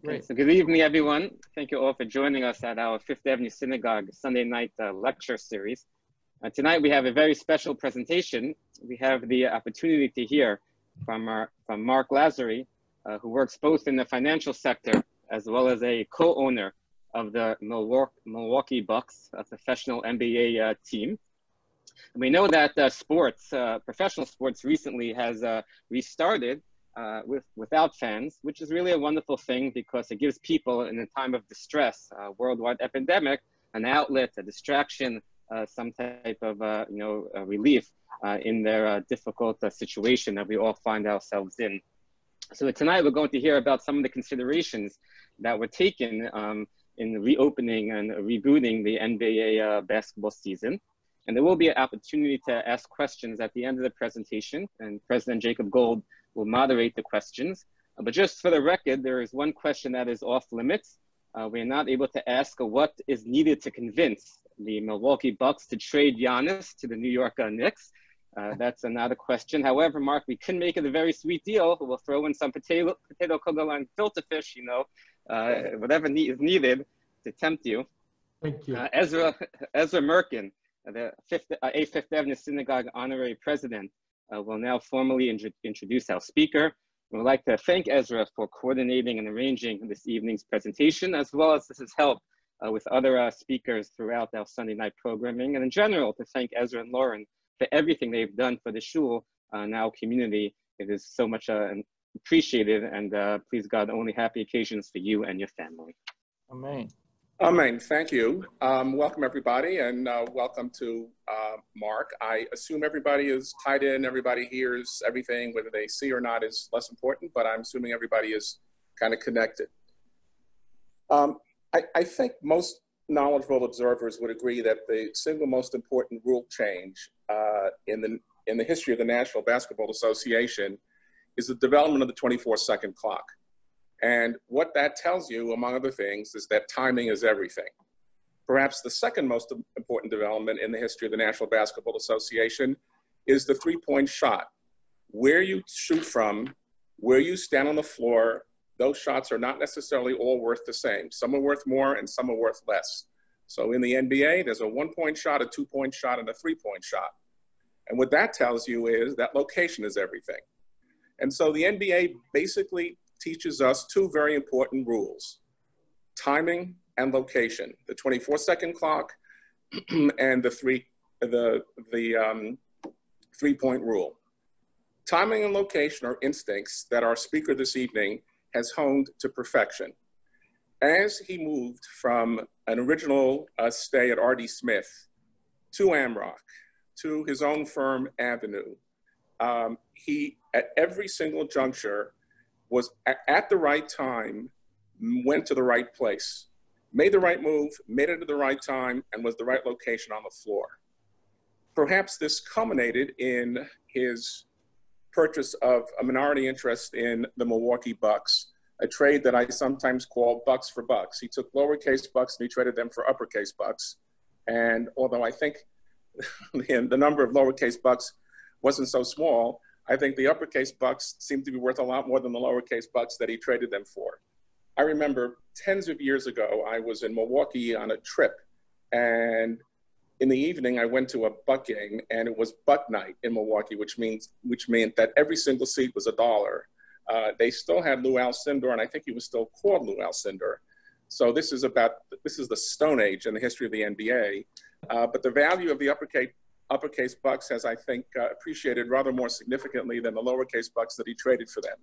Great. So good evening, everyone. Thank you all for joining us at our Fifth Avenue Synagogue Sunday night uh, lecture series. Uh, tonight we have a very special presentation. We have the opportunity to hear from, our, from Marc Lasry, uh, who works both in the financial sector as well as a co-owner of the Milwaukee Bucks, a professional NBA uh, team. And we know that uh, sports, uh, professional sports recently has restarted uh, with, without fans, which is really a wonderful thing because it gives people in a time of distress, uh, worldwide epidemic, an outlet, a distraction, uh, some type of uh, you know relief uh, in their difficult situation that we all find ourselves in. So tonight we're going to hear about some of the considerations that were taken um, in reopening and rebooting the NBA basketball season. And there will be an opportunity to ask questions at the end of the presentation. And President Jacob Gold will moderate the questions. Uh, but just for the record, there is one question that is off limits. Uh, we are not able to ask what is needed to convince the Milwaukee Bucks to trade Giannis to the New York uh, Knicks. Uh, that's another question. However, Marc, we can make it a very sweet deal. We'll throw in some potato, potato kugel gefilte fish, you know, uh, whatever ne is needed to tempt you. Thank you. Uh, Ezra, Ezra Merkin, the Fifth, A Fifth Avenue Synagogue honorary president, uh, will now formally in introduce our speaker. We would like to thank Ezra for coordinating and arranging this evening's presentation, as well as his help uh, with other uh, speakers throughout our Sunday night programming, and in general to thank Ezra and Lauren for everything they've done for the shul uh, and our community. It is so much uh, appreciated, and uh, please God, only happy occasions for you and your family. Amen. Amen. Thank you. Um, welcome, everybody, and uh, welcome to uh, Marc. I assume everybody is tied in, everybody hears everything, whether they see or not is less important, but I'm assuming everybody is kind of connected. Um, I, I, think most knowledgeable observers would agree that the single most important rule change uh, in, the, in the history of the National Basketball Association is the development of the 24 second clock. And what that tells you, among other things, is that timing is everything. Perhaps the second most important development in the history of the National Basketball Association is the three point shot. Where you shoot from, where you stand on the floor, those shots are not necessarily all worth the same. Some are worth more and some are worth less. So in the NBA, there's a one point shot, a two point shot, and a three point shot. And what that tells you is that location is everything. And so the NBA basically teaches us two very important rules, timing and location, the 24 second clock and the three, the, the um, three point rule. Timing and location are instincts that our speaker this evening has honed to perfection. As he moved from an original uh, stay at R.D. Smith to Amroc, to his own firm, Avenue, um, he, at every single juncture, was at the right time, went to the right place, made the right move, made it at the right time, and was the right location on the floor. Perhaps this culminated in his purchase of a minority interest in the Milwaukee Bucks, a trade that I sometimes call bucks for bucks. He took lowercase bucks and he traded them for uppercase bucks. And although I think the number of lowercase bucks wasn't so small, I think the uppercase bucks seem to be worth a lot more than the lowercase bucks that he traded them for. I remember tens of years ago, I was in Milwaukee on a trip, and in the evening, I went to a Buck game, and it was Buck night in Milwaukee, which means which meant that every single seat was a dollar. Uh, they still had Lou Alcindor, and I think he was still called Lou Alcindor. So this is about this is the Stone Age in the history of the NBA. Uh, but the value of the uppercase uppercase bucks has, I think, uh, appreciated rather more significantly than the lowercase bucks that he traded for them.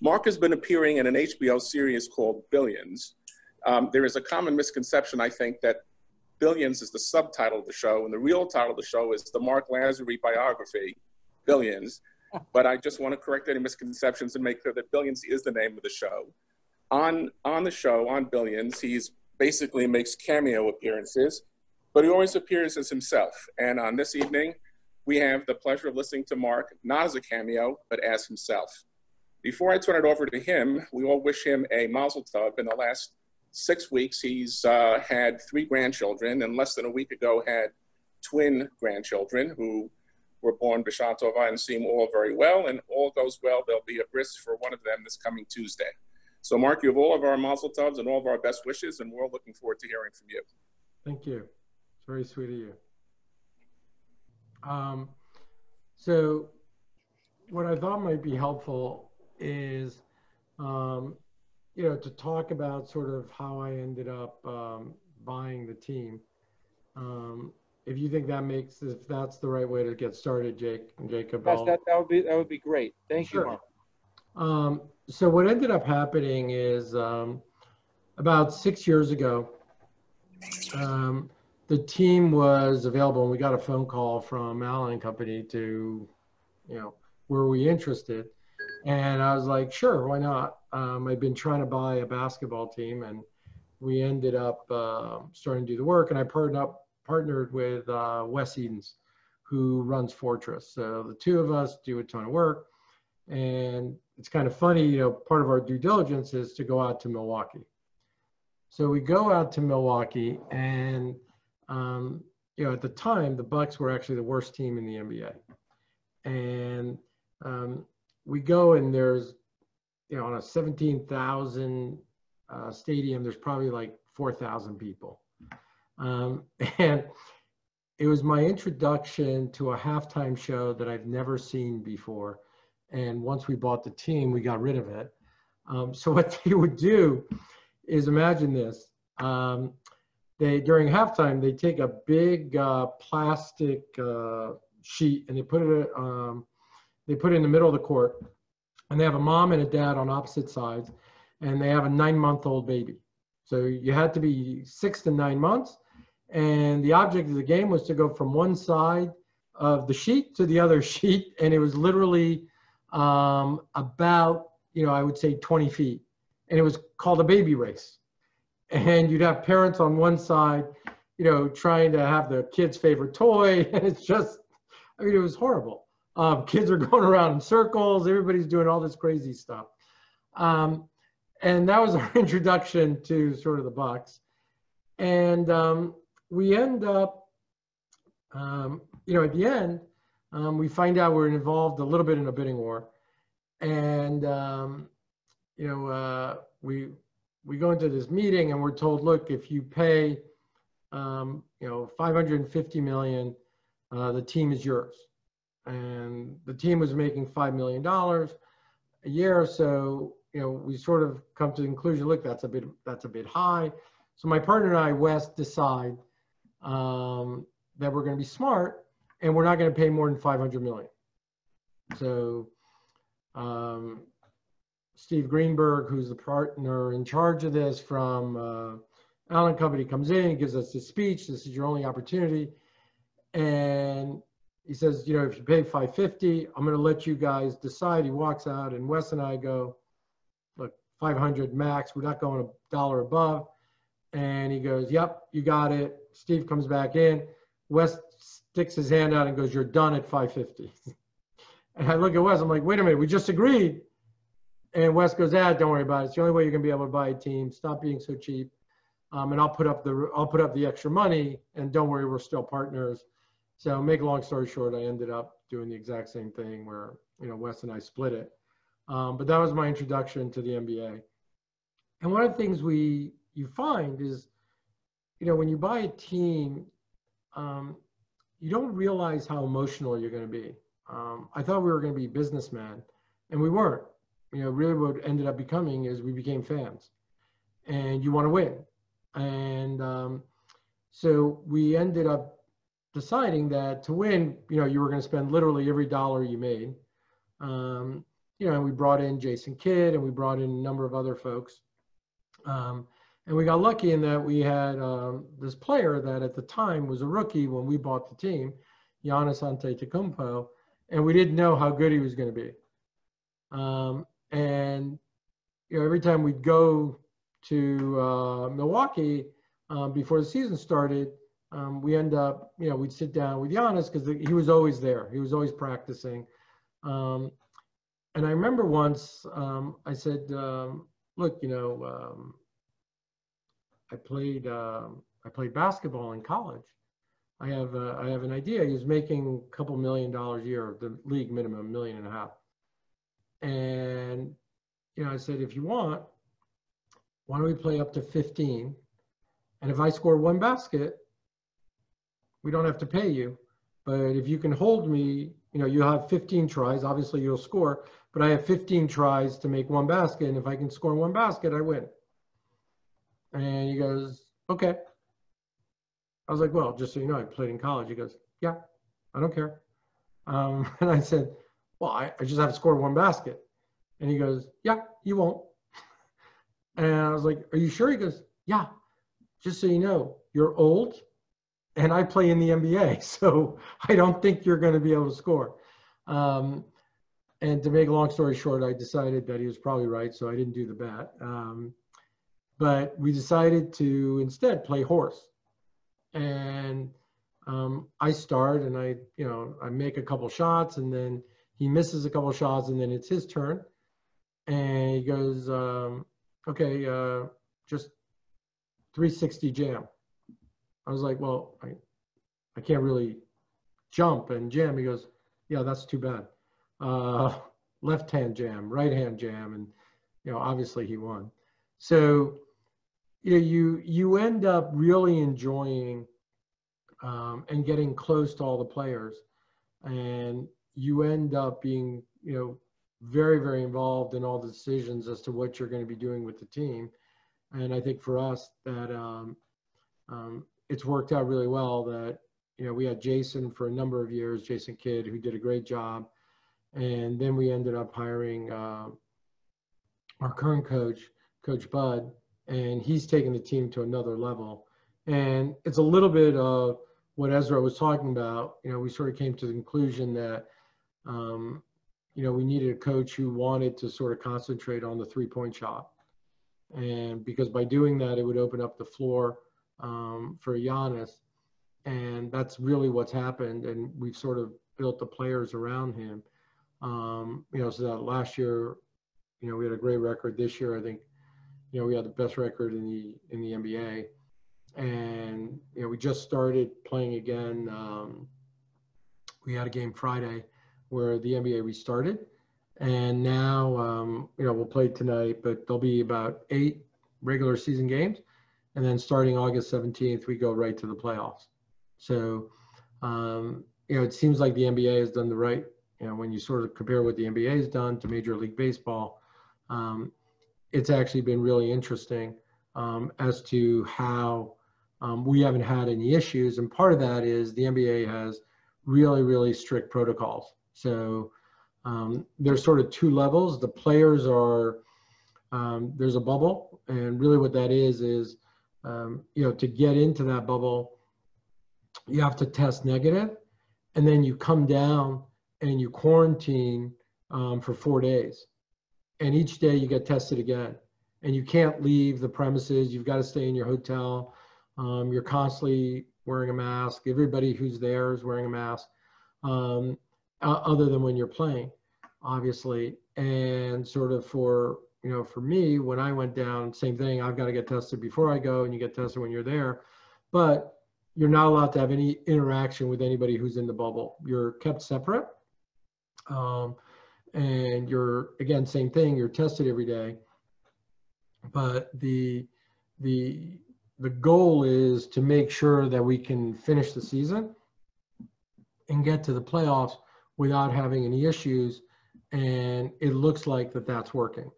Marc has been appearing in an HBO series called Billions. Um, there is a common misconception, I think, that Billions is the subtitle of the show, and the real title of the show is the Marc Lasry biography, Billions. But I just want to correct any misconceptions and make clear that Billions is the name of the show. On, on the show, on Billions, he's basically makes cameo appearances but he always appears as himself. And on this evening, we have the pleasure of listening to Marc, not as a cameo, but as himself. Before I turn it over to him, we all wish him a mazel tov. In the last six weeks, he's uh, had three grandchildren, and less than a week ago had twin grandchildren who were born B'Shantova and seem all very well, and all goes well. There'll be a bris for one of them this coming Tuesday. So, Marc, you have all of our mazel tovs and all of our best wishes, and we're all looking forward to hearing from you. Thank you. It's very sweet of you. Um, so, what I thought might be helpful is, um, you know, to talk about sort of how I ended up um, buying the team. Um, if you think that makes, if that's the right way to get started, Jake and Jacob. Yes, that, that would be, that would be great. Thank you, Sure. Marc. Um, so what ended up happening is um, about six years ago, um, the team was available, and we got a phone call from Allen Company to, you know, were we interested? And I was like, sure, why not? Um, I've been trying to buy a basketball team, and we ended up uh, starting to do the work. And I partnered up, partnered with uh, Wes Edens, who runs Fortress. So the two of us do a ton of work. And it's kind of funny, you know, part of our due diligence is to go out to Milwaukee. So we go out to Milwaukee, and um, you know, at the time, the Bucks were actually the worst team in the NBA. And um, we go, and there's, you know, on a 17,000 uh, stadium, there's probably like 4,000 people. Um, and it was my introduction to a halftime show that I've never seen before. And once we bought the team, we got rid of it. Um, so what they would do is imagine this. Um, they during halftime they take a big uh, plastic uh, sheet and they put it um, they put it in the middle of the court, and they have a mom and a dad on opposite sides, and they have a nine month old baby. So you had to be six to nine months, and the object of the game was to go from one side of the sheet to the other sheet, and it was literally um, about you know I would say 20 feet, and it was called a baby race and you'd have parents on one side, you know, trying to have their kid's favorite toy, and it's just, I mean, it was horrible. Um, kids are going around in circles. Everybody's doing all this crazy stuff, um, and that was our introduction to sort of the Bucks. And um, we end up, um, you know, at the end, um, we find out we're involved a little bit in a bidding war, and um, you know, uh, we we go into this meeting and we're told, look, if you pay, um, you know, 550 million, uh, the team is yours. And the team was making $5 million a year. So, you know, we sort of come to the conclusion, look, that's a bit, that's a bit high. So my partner and I, Wes, decide um, that we're going to be smart and we're not going to pay more than 500 million. So, um, Steve Greenberg, who's the partner in charge of this from uh, Allen Company, comes in and gives us this speech. This is your only opportunity. And he says, you know, if you pay 550, I'm going to let you guys decide. He walks out, and Wes and I go, look, 500 max. We're not going a dollar above. And he goes, yep, you got it. Steve comes back in. Wes sticks his hand out and goes, you're done at 550. and I look at Wes. I'm like, wait a minute, we just agreed. And Wes goes, ah, don't worry about it. It's the only way you're gonna be able to buy a team. Stop being so cheap. Um, and I'll put up the I'll put up the extra money. And don't worry, we're still partners. So make a long story short, I ended up doing the exact same thing where you know Wes and I split it. Um, but that was my introduction to the NBA. And one of the things we you find is, you know, when you buy a team, um, you don't realize how emotional you're going to be. Um, I thought we were going to be businessmen, and we weren't you know, really what ended up becoming is we became fans and you want to win. And um, so we ended up deciding that to win, you know, you were going to spend literally every dollar you made. Um, you know, and we brought in Jason Kidd and we brought in a number of other folks. Um, and we got lucky in that we had um, this player that at the time was a rookie when we bought the team, Giannis Antetokounmpo, and we didn't know how good he was going to be. Um, and you know, every time we'd go to uh, Milwaukee um, before the season started, um, we end up, you know, we'd sit down with Giannis because he was always there. He was always practicing. Um, and I remember once um, I said, um, "Look, you know, um, I played I played basketball in college. I have a, I have an idea. He was making a couple million dollars a year, the league minimum, a million and a half." And, you know, I said, if you want, why don't we play up to 15? And if I score one basket, we don't have to pay you. But if you can hold me, you know, you have 15 tries. Obviously, you'll score, but I have 15 tries to make one basket. And if I can score one basket, I win. And he goes, okay. I was like, well, just so you know, I played in college. He goes, yeah, I don't care. Um, and I said, well, I, I just have to score one basket. And he goes, yeah, you won't. And I was like, are you sure? He goes, yeah, just so you know, you're old and I play in the NBA. So I don't think you're going to be able to score. Um, and to make a long story short, I decided that he was probably right. So I didn't do the bet. Um, but we decided to instead play horse. And um, I start and I, you know, I make a couple shots and then he misses a couple shots and then it's his turn. And he goes, um, okay, uh, just 360 jam. I was like, well, I, I can't really jump and jam. He goes, yeah, that's too bad. Uh, left hand jam, right hand jam. And, you know, obviously he won. So, you know, you, you end up really enjoying um, and getting close to all the players. And you end up being, you know, very, very involved in all the decisions as to what you're going to be doing with the team. And I think for us that um, um, it's worked out really well that, you know, we had Jason for a number of years, Jason Kidd, who did a great job. And then we ended up hiring uh, our current coach, Coach Bud, and he's taken the team to another level. And it's a little bit of what Ezra was talking about. You know, we sort of came to the conclusion that um, you know, we needed a coach who wanted to sort of concentrate on the three point shot. And because by doing that, it would open up the floor um, for Giannis. And that's really what's happened. And we've sort of built the players around him. Um, you know, so that last year, you know, we had a great record. This year, I think, you know, we had the best record in the in the NBA. And you know, we just started playing again. Um, we had a game Friday where the NBA restarted. And now, um, you know, we'll play tonight, but there'll be about eight regular season games. And then starting August 17th, we go right to the playoffs. So, um, you know, it seems like the NBA has done the right, you know, when you sort of compare what the NBA has done to Major League Baseball, um, it's actually been really interesting um, as to how um, we haven't had any issues. And part of that is the NBA has really, really strict protocols. So um, there's sort of two levels. The players are, um, there's a bubble. And really what that is, is, um, you know, to get into that bubble, you have to test negative and then you come down and you quarantine um, for four days. And each day you get tested again. And you can't leave the premises. You've got to stay in your hotel. Um, you're constantly wearing a mask. Everybody who's there is wearing a mask. Um, uh, other than when you're playing, obviously. And sort of for, you know, for me, when I went down, same thing, I've got to get tested before I go and you get tested when you're there. But you're not allowed to have any interaction with anybody who's in the bubble. You're kept separate. Um, and you're, again, same thing, you're tested every day. But the, the, the goal is to make sure that we can finish the season and get to the playoffs without having any issues. And it looks like that that's working.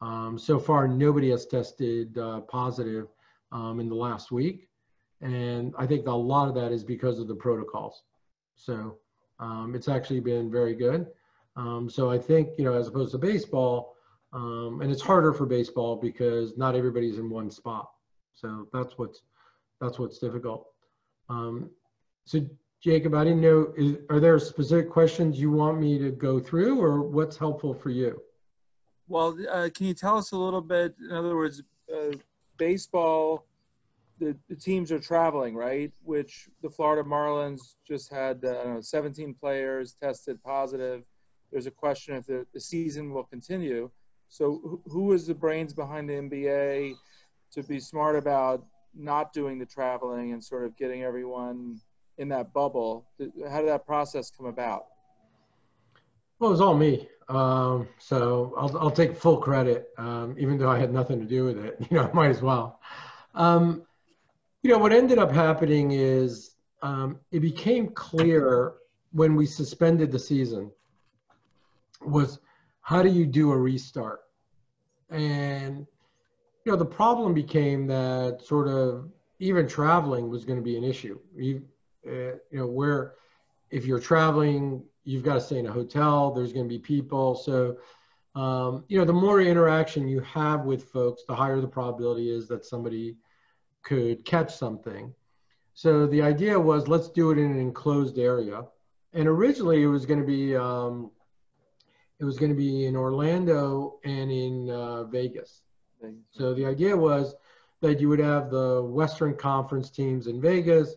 Um, so far, nobody has tested uh, positive um, in the last week. And I think a lot of that is because of the protocols. So um, it's actually been very good. Um, so I think, you know, as opposed to baseball, um, and it's harder for baseball because not everybody's in one spot. So that's what's, that's what's difficult. Um, so Jacob, I didn't know, is, are there specific questions you want me to go through or what's helpful for you? Well, uh, can you tell us a little bit, in other words, uh, baseball, the, the, teams are traveling, right? Which the Florida Marlins just had uh, know, 17 players tested positive. There's a question if the, the season will continue. So who is the brains behind the NBA to be smart about not doing the traveling and sort of getting everyone in that bubble. How did that process come about? Well, it was all me. Um, so I'll, I'll take full credit, um, even though I had nothing to do with it. You know, I might as well. Um, you know, what ended up happening is um, it became clear when we suspended the season was how do you do a restart? And, you know, the problem became that sort of even traveling was going to be an issue. You, uh, you know, where if you're traveling, you've got to stay in a hotel, there's going to be people. So, um, you know, the more interaction you have with folks, the higher the probability is that somebody could catch something. So the idea was let's do it in an enclosed area. And originally it was going to be um, it was going to be in Orlando and in uh, Vegas. So the idea was that you would have the Western Conference teams in Vegas.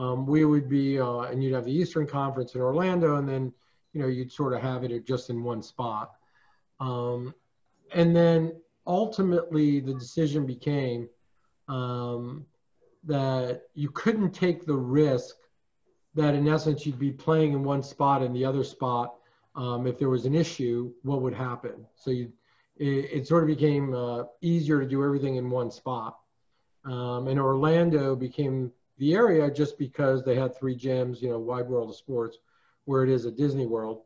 Um, we would be, uh, and you'd have the Eastern Conference in Orlando, and then you know you'd sort of have it just in one spot. Um, and then ultimately the decision became um, that you couldn't take the risk that in essence you'd be playing in one spot and the other spot um, if there was an issue what would happen so you it, it sort of became uh, easier to do everything in one spot um, and orlando became the area just because they had three gyms you know wide world of sports where it is at disney world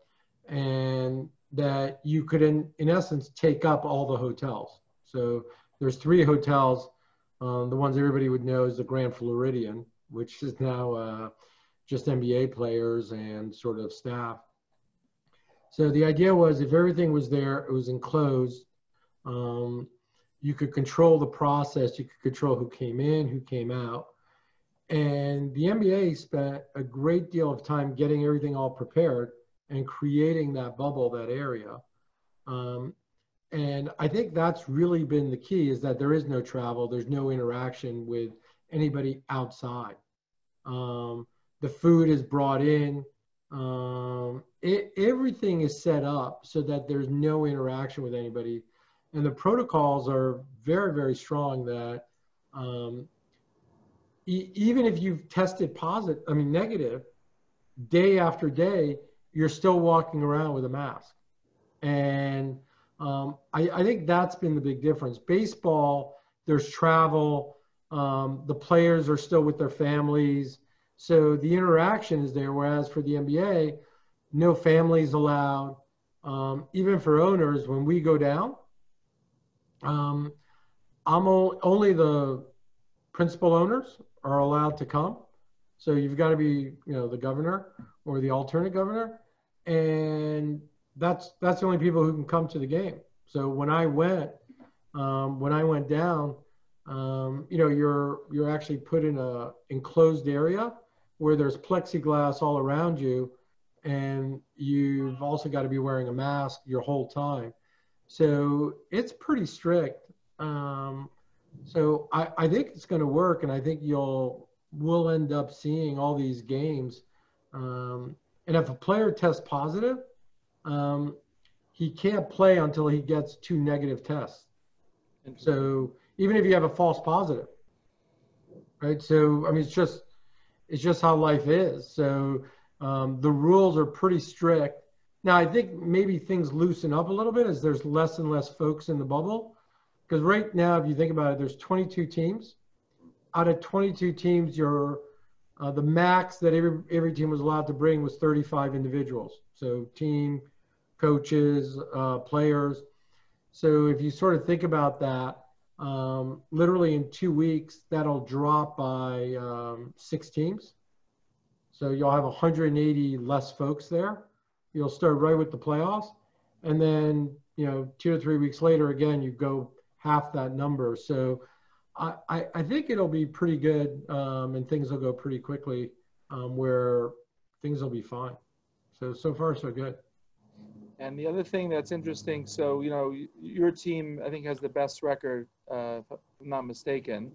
and that you could in, in essence take up all the hotels so there's three hotels um, the ones everybody would know is the Grand Floridian, which is now uh, just NBA players and sort of staff. So the idea was if everything was there, it was enclosed. Um, you could control the process. You could control who came in, who came out. And the NBA spent a great deal of time getting everything all prepared and creating that bubble, that area. Um, and I think that's really been the key is that there is no travel, there's no interaction with anybody outside. Um, the food is brought in. Um, it, everything is set up so that there's no interaction with anybody. And the protocols are very, very strong that um, e- even if you've tested positive, I mean, negative, day after day, you're still walking around with a mask. And um, I, I, think that's been the big difference. Baseball, there's travel. Um, the players are still with their families. So the interaction is there. Whereas for the NBA, no families allowed. Um, even for owners, when we go down, um, I'm only the principal owners are allowed to come. So you've got to be, you know, the governor or the alternate governor, and that's that's the only people who can come to the game. So when I went, um, when I went down, um, you know, you're you're actually put in a enclosed area where there's plexiglass all around you, and you've also got to be wearing a mask your whole time. So it's pretty strict. Um, so I, I think it's going to work, and I think you'll we'll end up seeing all these games. Um, and if a player tests positive, um, he can't play until he gets two negative tests. And so even if you have a false positive, right? So I mean, it's just it's just how life is. So um, the rules are pretty strict. Now I think maybe things loosen up a little bit as there's less and less folks in the bubble. Because right now, if you think about it, there's 22 teams. Out of 22 teams, you're uh, the max that every every team was allowed to bring was 35 individuals. So team, coaches, uh, players. So if you sort of think about that, um, literally in two weeks, that'll drop by um, six teams. So you'll have 180 less folks there. You'll start right with the playoffs. And then, you know, two or three weeks later, again, you go half that number. So I, I, I think it'll be pretty good um, and things will go pretty quickly um, where things will be fine. So, so far, so good. And the other thing that's interesting, so you know, your team I think has the best record, uh, if I'm not mistaken.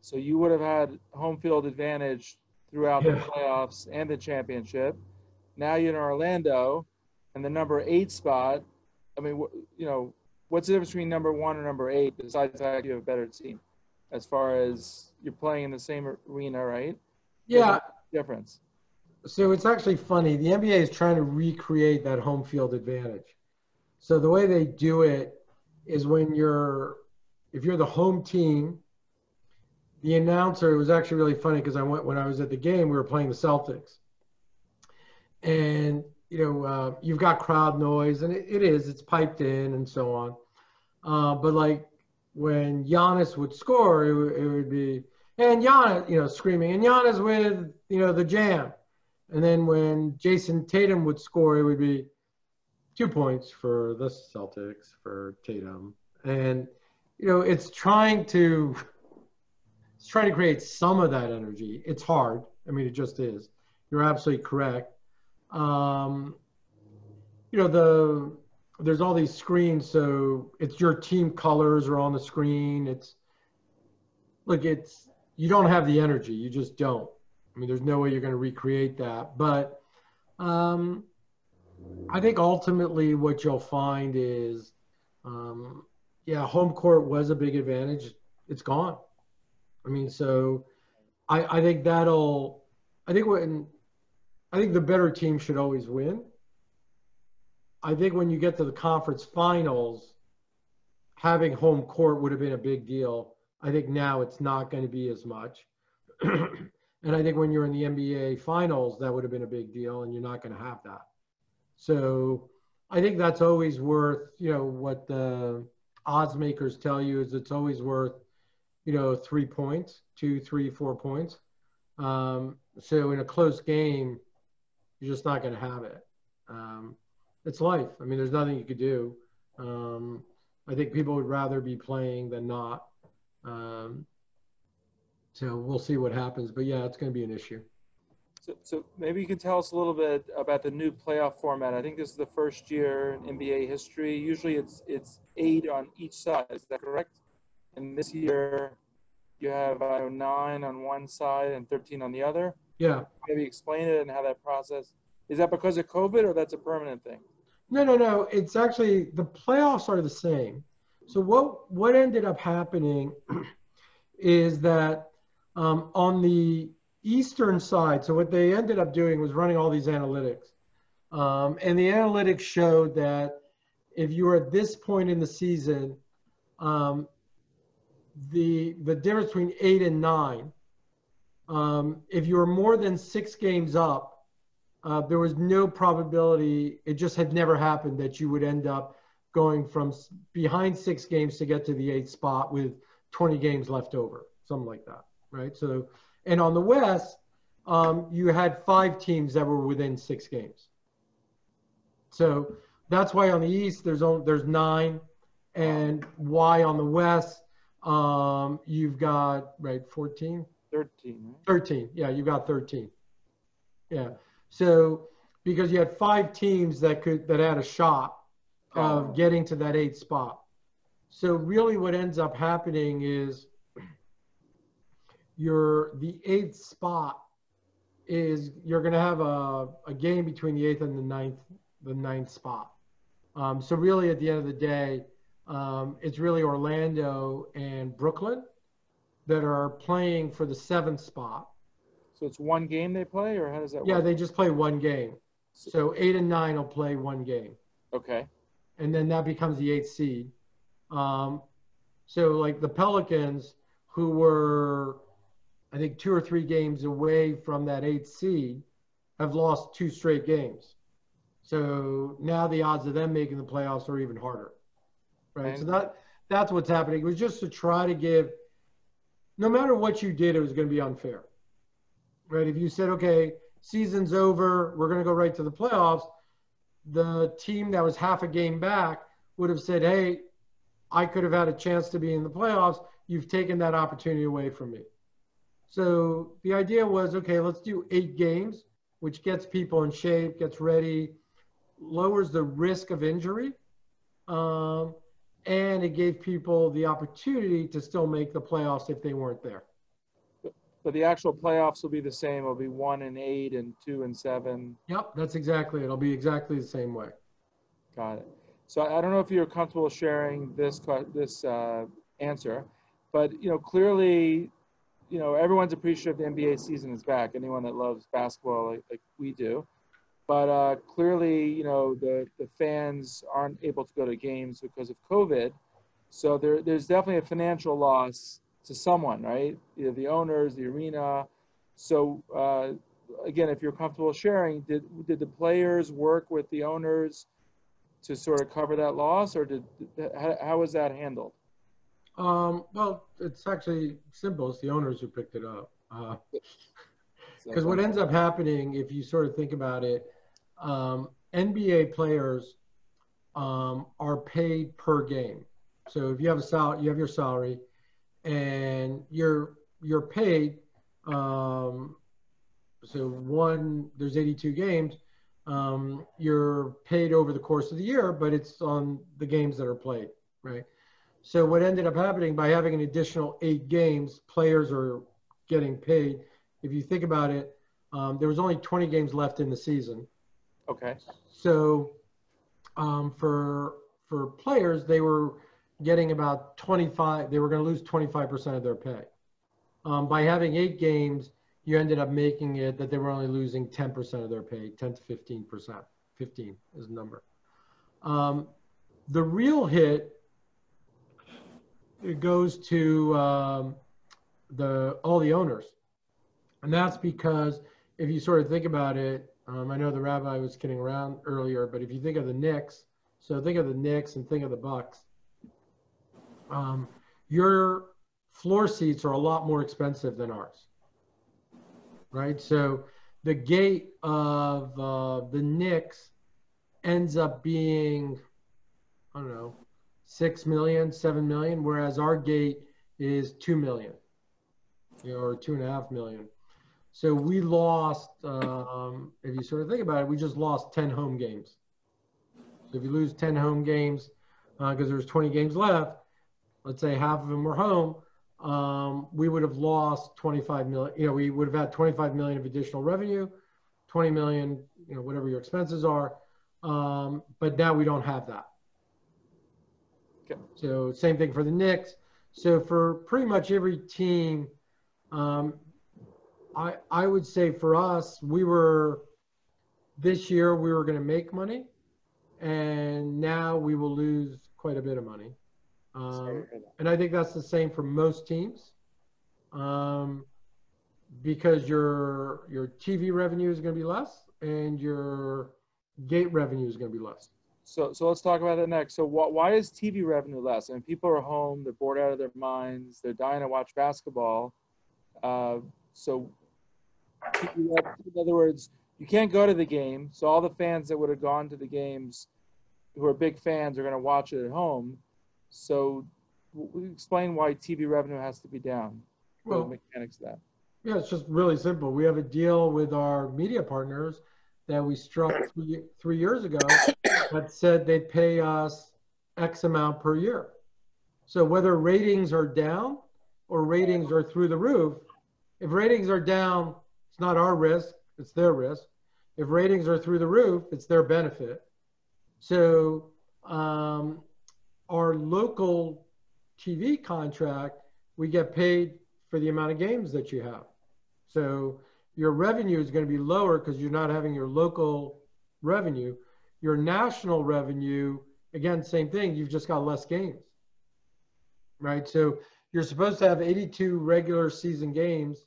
So you would have had home field advantage throughout yeah. the playoffs and the championship. Now you're in Orlando, and the number eight spot. I mean, you know, what's the difference between number one and number eight? Besides that, you have a better team, as far as you're playing in the same arena, right? Yeah. Difference. So it's actually funny. The NBA is trying to recreate that home field advantage. So the way they do it is when you're, if you're the home team, the announcer, it was actually really funny because I went, when I was at the game, we were playing the Celtics. And, you know, uh, you've got crowd noise and it, it is, it's piped in and so on. Uh, but like when Giannis would score, it, would- it would be, and Giannis, you know, screaming, and Giannis with, you know, the jam. And then when Jayson Tatum would score, it would be two points for the Celtics for Tatum. And, you know, it's trying to, it's trying to create some of that energy. It's hard. I mean, it just is. You're absolutely correct. Um, you know, the, there's all these screens, so it's your team colors are on the screen. It's, look, it's, you don't have the energy. You just don't. I mean, there's no way you're going to recreate that. But um, I think ultimately what you'll find is, um, yeah, home court was a big advantage. It's gone. I mean, so I, I think that'll, I think when, I think the better team should always win. I think when you get to the conference finals, having home court would have been a big deal. I think now it's not going to be as much. and I think when you're in the NBA finals, that would have been a big deal, and you're not going to have that. So I think that's always worth, you know, what the odds makers tell you is it's always worth, you know, three points, two, three, four points. Um, so in a close game, you're just not going to have it. Um, it's life. I mean, there's nothing you could do. Um, I think people would rather be playing than not. Um, so we'll see what happens. But yeah, it's going to be an issue. So, so maybe you can tell us a little bit about the new playoff format. I think this is the first year in NBA history. Usually it's it's eight on each side. Is that correct? And this year you have I nine on one side and 13 on the other. Yeah. Maybe explain it and how that process is that because of COVID or that's a permanent thing? No, no, no. It's actually the playoffs are the same. So what what ended up happening is that um, on the eastern side, so what they ended up doing was running all these analytics, um, and the analytics showed that if you were at this point in the season, um, the the difference between eight and nine, um, if you were more than six games up, uh, there was no probability, it just had never happened that you would end up going from behind six games to get to the eighth spot with 20 games left over, something like that, right? So, and on the West, um, you had five teams that were within six games. So that's why on the East, there's only, there's nine, and why on the West, um, you've got, right, 14? 13, 13. Yeah, you've got 13. Yeah. So because you had five teams that could that had a shot of getting to that eighth spot. So really what ends up happening is your the eighth spot is you're going to have a, a game between the eighth and the ninth the ninth spot. Um, so really at the end of the day, um, it's really Orlando and Brooklyn that are playing for the seventh spot. So it's one game they play, or how does that Yeah, work? Yeah, they just play one game. So eight and nine will play one game, Okay. and then that becomes the eighth seed. Um, so like the Pelicans, who were, I think, two or three games away from that eighth seed, have lost two straight games. So now the odds of them making the playoffs are even harder, right? So that that's what's happening. It was just to try to give, no matter what you did, it was going to be unfair, right? If you said, okay, season's over, we're going to go right to the playoffs, the team that was half a game back would have said, hey, I could have had a chance to be in the playoffs. You've taken that opportunity away from me. So the idea was, okay, let's do eight games, which gets people in shape, gets ready, lowers the risk of injury, um, and it gave people the opportunity to still make the playoffs if they weren't there. But the actual playoffs will be the same. It'll be one and eight and two and seven. Yep, that's exactly it. It'll be exactly the same way. Got it. So I don't know if you're comfortable sharing this this uh, answer, but you know clearly, you know, everyone's appreciative the NBA season is back. Anyone that loves basketball like, like we do, but uh, clearly, you know, the the fans aren't able to go to games because of COVID. So there, there's definitely a financial loss to someone, right? Either the owners, the arena. So uh, again, if you're comfortable sharing, did did the players work with the owners to sort of cover that loss, or did how, how was that handled? Um, well, it's actually simple. It's the owners who picked it up. Because uh, what ends up happening, if you sort of think about it, um, NBA players um, are paid per game. So if you have a sal, you have your salary, and you're you're paid. Um, so one, there's 82 games. Um, you're paid over the course of the year, but it's on the games that are played, right? So what ended up happening by having an additional eight games, players are getting paid. If you think about it, um, there was only 20 games left in the season. Okay. So um, for for players, they were getting about 25. They were going to lose 25% of their pay. Um, by having eight games, you ended up making it that they were only losing 10% of their pay, 10 to 15%. 15 is the number. Um, the real hit it goes to um, the all the owners, and that's because if you sort of think about it, um, I know the rabbi was kidding around earlier, but if you think of the Knicks, so think of the Knicks and think of the Bucks, um, your floor seats are a lot more expensive than ours, right? So the gate of uh, the Knicks ends up being, I don't know, six million, seven million, whereas our gate is two million, you know, or two and a half million. So we lost, um, if you sort of think about it, we just lost 10 home games. So if you lose 10 home games, because uh, there's 20 games left, let's say half of them were home, um, we would have lost 25 million. You know, we would have had 25 million of additional revenue, 20 million, you know, whatever your expenses are. Um, but now we don't have that. Okay. So same thing for the Knicks. So for pretty much every team, um, I I would say for us, we were this year we were going to make money, and now we will lose quite a bit of money. Um, and I think that's the same for most teams, um, because your your TV revenue is going to be less, and your gate revenue is going to be less. So, so let's talk about that next. So, wh- why is TV revenue less? I mean, people are home, they're bored out of their minds, they're dying to watch basketball. Uh, so, in other words, you can't go to the game. So, all the fans that would have gone to the games, who are big fans, are going to watch it at home. So, explain why TV revenue has to be down. Well, the mechanics that. Yeah, it's just really simple. We have a deal with our media partners that we struck three, three years ago that said they'd pay us X amount per year. So whether ratings are down or ratings are through the roof, if ratings are down, it's not our risk, it's their risk. If ratings are through the roof, it's their benefit. So um, our local TV contract, we get paid for the amount of games that you have. So your revenue is going to be lower because you're not having your local revenue. Your national revenue, again, same thing, you've just got less games, right? So you're supposed to have 82 regular season games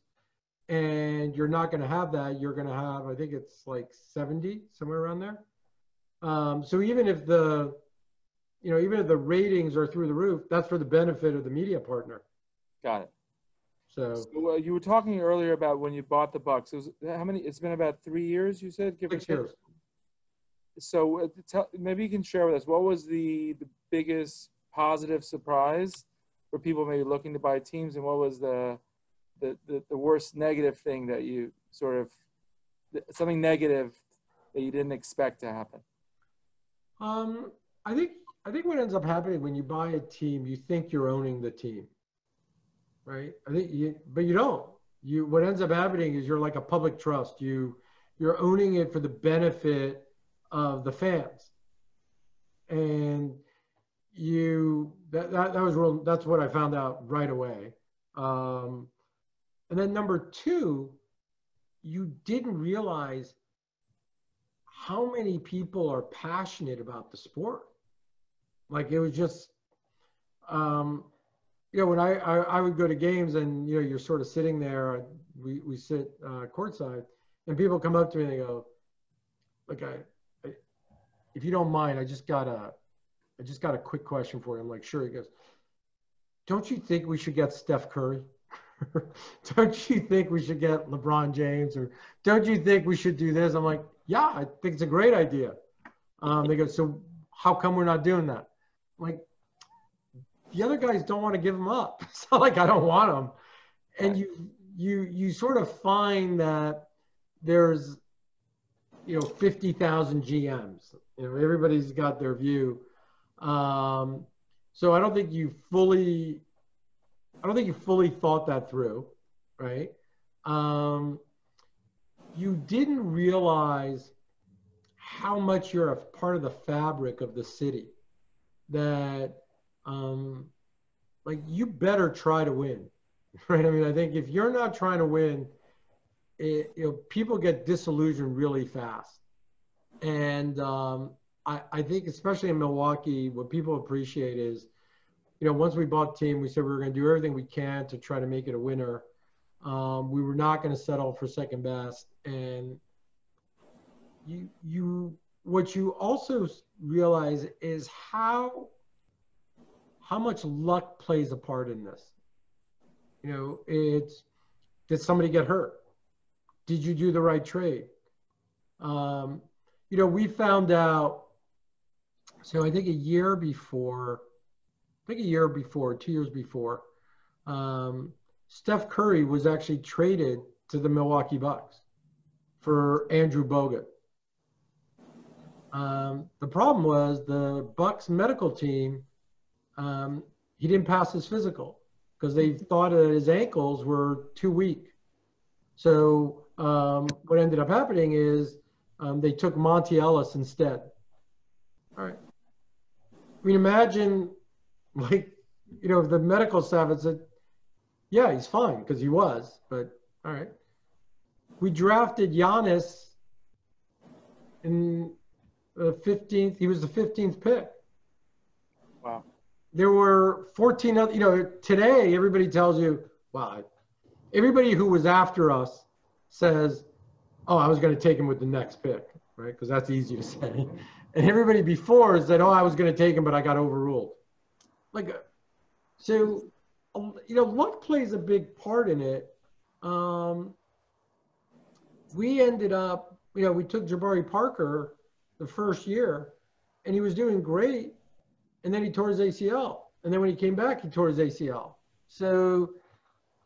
and you're not going to have that. You're going to have, I think it's like 70, somewhere around there. Um, so even if the, you know, even if the ratings are through the roof, that's for the benefit of the media partner. Got it. So, so uh, you were talking earlier about when you bought the Bucks. It was, how many? It's been about three years. You said give six years. So uh, tell, maybe you can share with us what was the the biggest positive surprise for people maybe looking to buy teams, and what was the the, the, the worst negative thing that you sort of something negative that you didn't expect to happen? Um, I think I think what ends up happening when you buy a team, you think you're owning the team right? I think you, but you don't. You what ends up happening is you're like a public trust. You you're owning it for the benefit of the fans, and you that that, that was real. That's what I found out right away. Um, And then number two, you didn't realize how many people are passionate about the sport. Like it was just, um, you know, when I, I, I would go to games and, you know, you're sort of sitting there, we, we sit uh, courtside and people come up to me and they go, like, I, I, if you don't mind, I just got a, I just got a quick question for you. I'm like, sure. He goes, don't you think we should get Steph Curry? don't you think we should get LeBron James? Or don't you think we should do this? I'm like, yeah, I think it's a great idea. Um, they go, so how come we're not doing that? Like, the other guys don't want to give them up. It's not like I don't want them. And you, you, you sort of find that there's, you know, 50,000 GMs. You know, everybody's got their view. Um, so I don't think you fully, I don't think you fully thought that through, right? Um, you didn't realize how much you're a part of the fabric of the city. That, um, like, you better try to win, right? I mean, I think if you're not trying to win, it, you know, people get disillusioned really fast. And um, I, I think, especially in Milwaukee, what people appreciate is, you know, once we bought the team, we said we were going to do everything we can to try to make it a winner. Um, we were not going to settle for second best. And you, you, what you also realize is how, how much luck plays a part in this. You know, it's, did somebody get hurt? Did you do the right trade? Um, you know, we found out so I think a year before, I think a year before, two years before, um, Steph Curry was actually traded to the Milwaukee Bucks for Andrew Bogut. Um, the problem was the Bucks medical team, um, he didn't pass his physical because they thought that his ankles were too weak. So um, what ended up happening is um, they took Monta Ellis instead. All right. I mean, imagine like, you know, the medical staff had said, yeah, he's fine because he was, but all right. We drafted Giannis in 15th. He was the 15th pick. Wow. There were 14 other, you know, today everybody tells you, wow, everybody who was after us says, oh, I was going to take him with the next pick, right? Because that's easy to say. And everybody before said, oh, I was going to take him, but I got overruled. Like, so, you know, luck plays a big part in it. Um, we ended up, you know, we took Jabari Parker the first year and he was doing great. And then he tore his ACL. And then when he came back, he tore his ACL. So,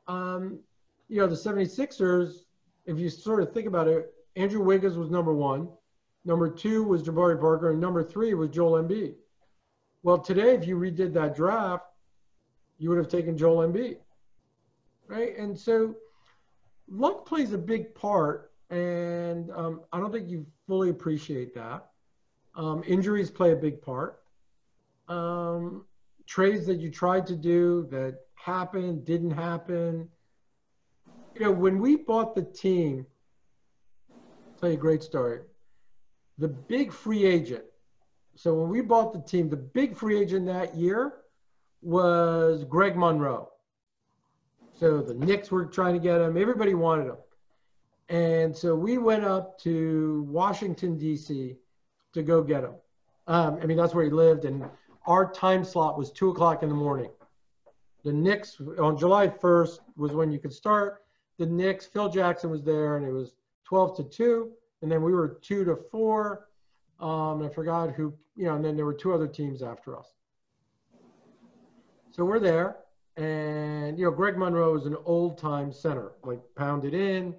um, you know, the 76ers, if you sort of think about it, Andrew Wiggins was number one. Number two was Jabari Parker, and number three was Joel Embiid. Well, today, if you redid that draft, you would have taken Joel Embiid, right? And so, luck plays a big part, and um, I don't think you fully appreciate that. Um, injuries play a big part. Um, trades that you tried to do that happened, didn't happen. You know, when we bought the team, tell you a great story the big free agent. So when we bought the team, the big free agent that year was Greg Monroe. So the Knicks were trying to get him. Everybody wanted him. And so we went up to Washington, D.C. to go get him. Um, I mean, that's where he lived. And our time slot was 2 o'clock in the morning. The Knicks, on July 1st, was when you could start. The Knicks, Phil Jackson was there, and it was 12 to 2 and then we were two to four. Um, I forgot who, you know, and then there were two other teams after us. So we're there, and you know, Greg Monroe is an old-time center, like pounded in,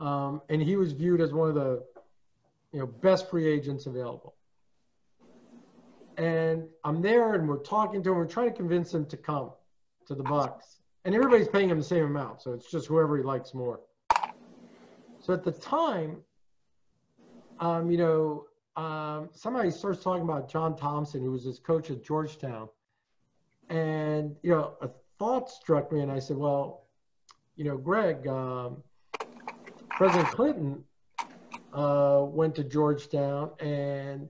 um, and he was viewed as one of the, you know, best free agents available. And I'm there, and we're talking to him. We're trying to convince him to come to the Bucks, and everybody's paying him the same amount, so it's just whoever he likes more. So at the time, um, you know, um, somebody starts talking about John Thompson, who was his coach at Georgetown. And, you know, a thought struck me, and I said, well, you know, Greg, um, President Clinton uh, went to Georgetown, and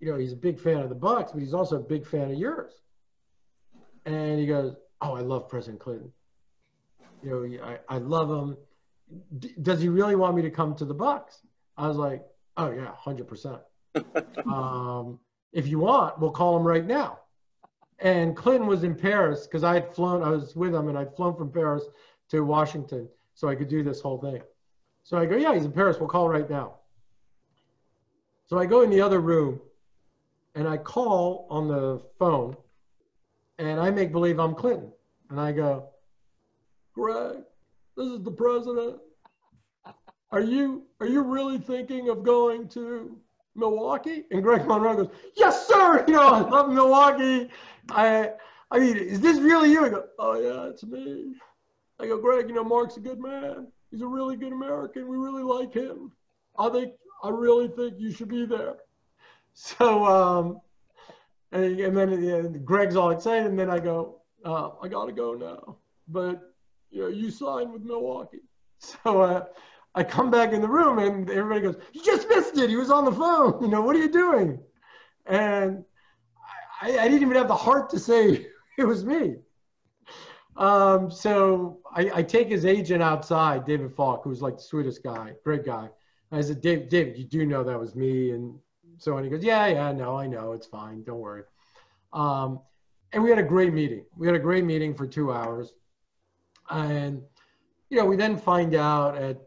you know, he's a big fan of the Bucks, but he's also a big fan of yours. And he goes, "Oh, I love President Clinton. You know, I, I love him. D- does he really want me to come to the Bucks?" I was like, "Oh yeah, hundred percent. Um, if you want, we'll call him right now." And Clinton was in Paris because I had flown. I was with him, and I'd flown from Paris to Washington so I could do this whole thing. So I go, "Yeah, he's in Paris. We'll call right now." So I go in the other room, and I call on the phone, and I make believe I'm Clinton, and I go, "Greg, this is the president. Are you are you really thinking of going to Milwaukee?" And Greg Monroe goes, "Yes, sir. You know, I love Milwaukee. I I mean, is this really you?" I go, "Oh yeah, it's me." I go, "Greg, you know, Marc's a good man. He's a really good American. We really like him. I think I really think you should be there." So, um, and, and then Greg's all excited, and then I go, uh, I gotta go now. But you know, you signed with Milwaukee. So uh, I come back in the room, and everybody goes, "You just missed it. He was on the phone. You know, what are you doing?" And I, I didn't even have the heart to say it was me. Um, so I, I take his agent outside, David Falk, who's like the sweetest guy, great guy. I said, Dave, David, you do know that was me, and so and he goes, yeah, yeah, no, I know, it's fine, don't worry. Um, and we had a great meeting. We had a great meeting for two hours, and you know, we then find out at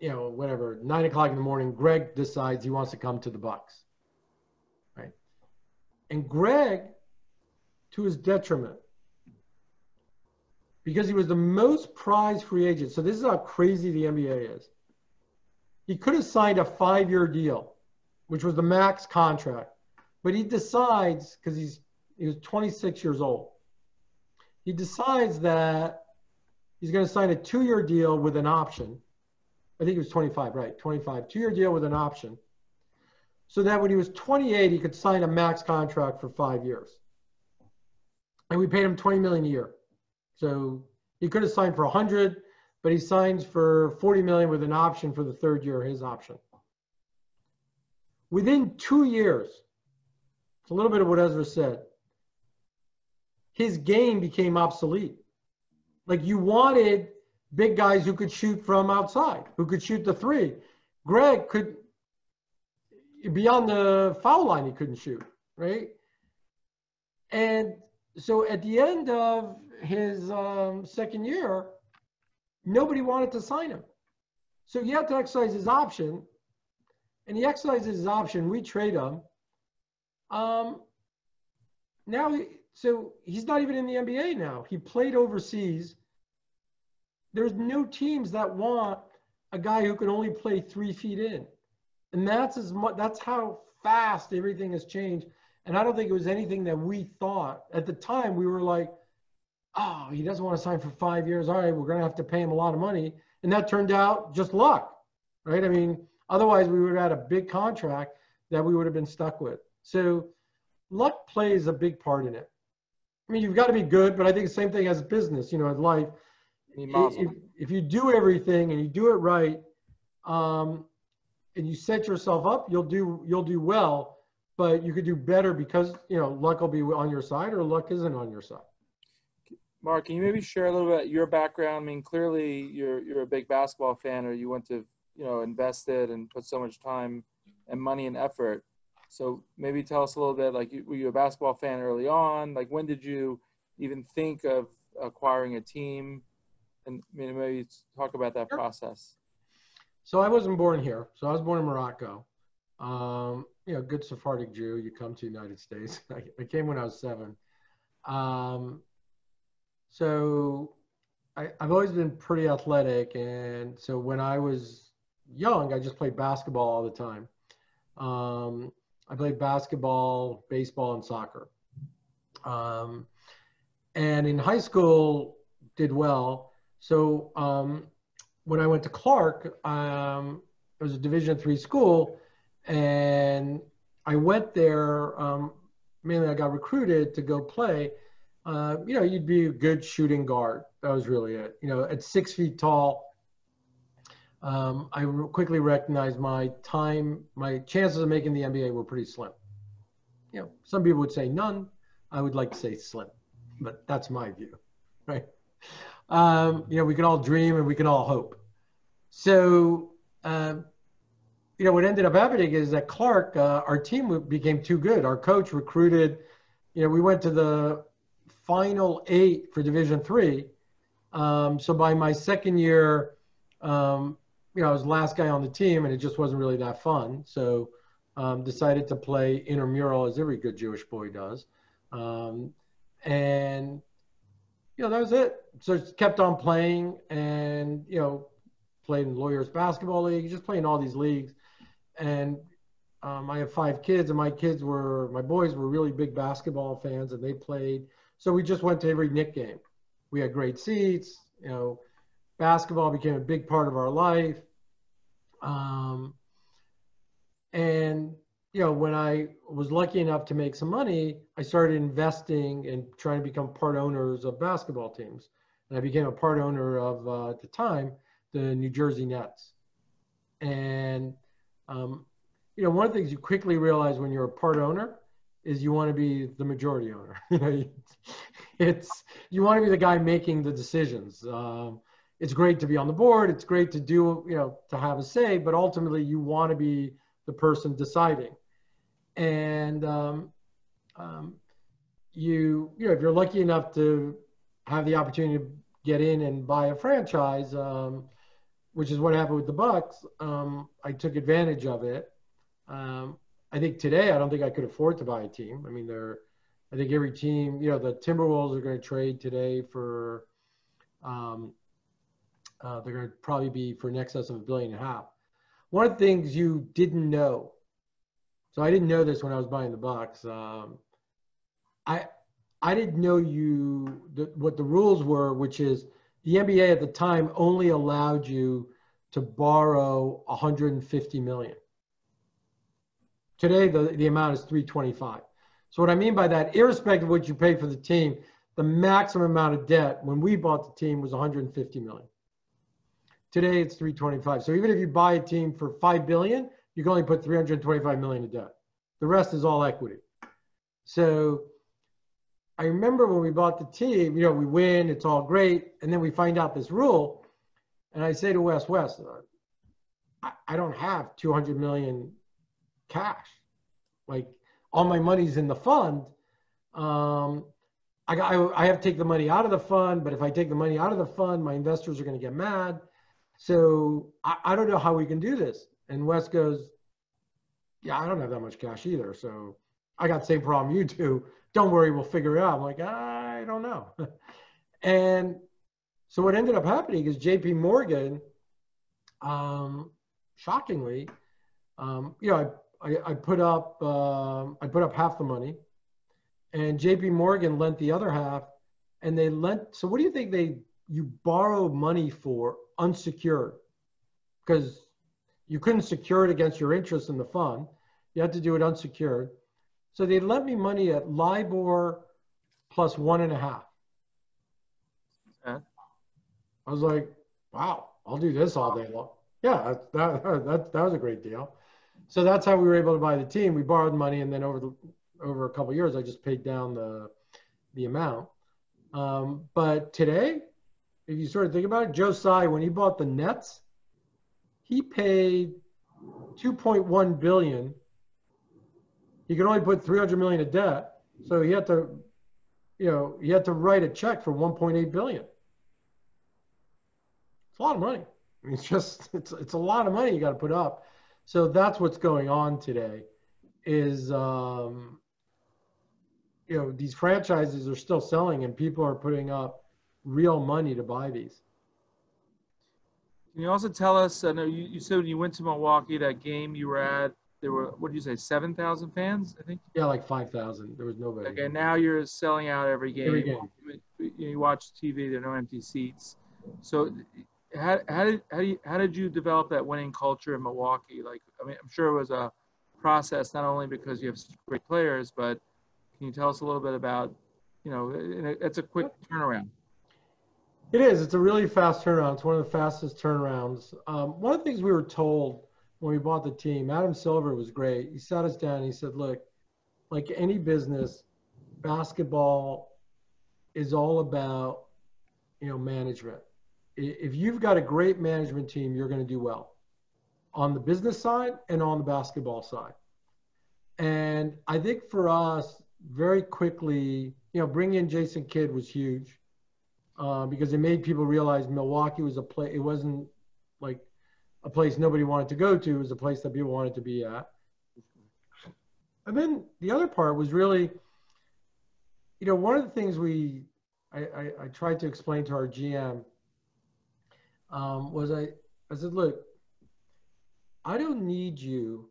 you know whatever nine o'clock in the morning, Greg decides he wants to come to the Bucks, right? And Greg, to his detriment, because he was the most prized free agent. So this is how crazy the NBA is. He could have signed a five-year deal, which was the max contract, but he decides because he's he was 26 years old. He decides that he's going to sign a two-year deal with an option. I think he was 25, right? 25, two-year deal with an option. So that when he was 28, he could sign a max contract for five years. And we paid him 20 million a year. So he could have signed for 100, but he signs for 40 million with an option for the third year, his option. Within two years, it's a little bit of what Ezra said. His game became obsolete. Like you wanted big guys who could shoot from outside, who could shoot the three. Greg could, beyond the foul line, he couldn't shoot, right? And so at the end of his um, second year, nobody wanted to sign him. So he had to exercise his option, and he exercises his option. We trade him. Um, now, he, so he's not even in the NBA now. He played overseas. There's no teams that want a guy who can only play three feet in, and that's as much. That's how fast everything has changed. And I don't think it was anything that we thought at the time. We were like, oh, he doesn't want to sign for five years. All right, we're going to have to pay him a lot of money. And that turned out just luck, right? I mean, otherwise we would have had a big contract that we would have been stuck with. So luck plays a big part in it. I mean, you've got to be good, but I think the same thing as business, you know, in life. If, if you do everything and you do it right, um, and you set yourself up, you'll do you'll do well. But you could do better because you know luck will be on your side, or luck isn't on your side. Marc, can you maybe share a little bit your background? I mean, clearly you're you're a big basketball fan, or you went to you know invested and put so much time and money and effort. So maybe tell us a little bit. Like, were you a basketball fan early on? Like, when did you even think of acquiring a team? And maybe talk about that process. So I wasn't born here. So I was born in Morocco. Um, you know, good Sephardic Jew. You come to the United States. I, I came when I was seven. Um, so I, have always been pretty athletic. And so when I was young, I just played basketball all the time. Um, I played basketball, baseball, and soccer. Um, and in high school, did well. So um, when I went to Clark, um, it was a Division three school, and I went there. Um, mainly, I got recruited to go play, uh, you know, you'd be a good shooting guard. That was really it. You know, at six feet tall, um, I quickly recognized my time, my chances of making the NBA were pretty slim. You know, some people would say none. I would like to say slim, but that's my view, right? Um, you know, we can all dream and we can all hope. So, um, you know, what ended up happening is that Clark, uh, our team became too good. Our coach recruited, you know, we went to the final eight for Division Three. Um, so by my second year, um, you know, I was the last guy on the team, and it just wasn't really that fun. So um, decided to play intramural as every good Jewish boy does, um, and you know that was it. So kept on playing, and you know, played in Lawyers Basketball League, just playing all these leagues and um, I have five kids, and my kids were my boys were really big basketball fans, and they played. So we just went to every Knick game. We had great seats. You know, basketball became a big part of our life. Um, and you know, when I was lucky enough to make some money, I started investing and trying to become part owners of basketball teams. And I became a part owner of, uh, at the time, the New Jersey Nets. And um, you know, one of the things you quickly realize when you're a part owner is you want to be the majority owner. you know, it's you want to be the guy making the decisions. Um, it's great to be on the board. It's great to do, you know, to have a say, but ultimately you want to be the person deciding. And um, um, you, you know, if you're lucky enough to have the opportunity to get in and buy a franchise, um, which is what happened with the Bucks. Um, I took advantage of it. Um, I think today I don't think I could afford to buy a team. I mean, they're I think every team, you know, the Timberwolves are going to trade today for, um, uh, they're going to probably be for in excess of a billion and a half. One of the things you didn't know, so I didn't know this when I was buying the Bucks. Um, I I didn't know you the, what the rules were, which is the NBA at the time only allowed you to borrow 150 million. Today, the, the amount is 325. So what I mean by that, irrespective of what you pay for the team, the maximum amount of debt when we bought the team was 150 million. Today it's 325. So even if you buy a team for 5 billion, you can only put 325 million of debt. The rest is all equity. So I remember when we bought the team, you know, we win, it's all great. And then we find out this rule. And I say to Wes West, I, I don't have 200 million cash. Like all my money's in the fund. Um, I, I, I have to take the money out of the fund, but if I take the money out of the fund, my investors are going to get mad. So I, I don't know how we can do this. And Wes goes, Yeah, I don't have that much cash either. So I got the same problem you do don't worry, we'll figure it out. I'm like, I don't know. and so what ended up happening is JP Morgan, um, shockingly, um, you know, I, I, put up, uh, I put up half the money and JP Morgan lent the other half and they lent. So what do you think they, you borrow money for unsecured because you couldn't secure it against your interest in the fund. You had to do it unsecured. So they lent me money at LIBOR plus one and a half. I was like, wow, I'll do this all day long. Yeah, that, that, that was a great deal. So that's how we were able to buy the team. We borrowed money, and then over the over a couple years, I just paid down the the amount. Um, but today, if you sort of think about it, Joe Tsai, when he bought the Nets, he paid 2.1 billion he could only put 300 million of debt. So he had to, you know, he had to write a check for 1.8 billion. It's a lot of money. I mean, it's just, it's, it's a lot of money you got to put up. So that's what's going on today is, um, you know, these franchises are still selling and people are putting up real money to buy these. Can you also tell us, I know you, you said when you went to Milwaukee, that game you were at, there were what did you say, seven thousand fans? I think. Yeah, like five thousand. There was nobody. Okay, now you're selling out every game. Every game. You, you watch TV. There are no empty seats. So, how, how did how, do you, how did you develop that winning culture in Milwaukee? Like, I mean, I'm sure it was a process not only because you have great players, but can you tell us a little bit about you know, it's a quick turnaround. It is. It's a really fast turnaround. It's one of the fastest turnarounds. Um, one of the things we were told when we bought the team, Adam Silver was great. He sat us down and he said, look, like any business, basketball is all about, you know, management. If you've got a great management team, you're going to do well on the business side and on the basketball side. And I think for us, very quickly, you know, bringing in Jason Kidd was huge uh, because it made people realize Milwaukee was a place. It wasn't like a place nobody wanted to go to. It was a place that people wanted to be at. And then the other part was really, you know, one of the things we I, I, I tried to explain to our GM um, was I I said, look, I don't need you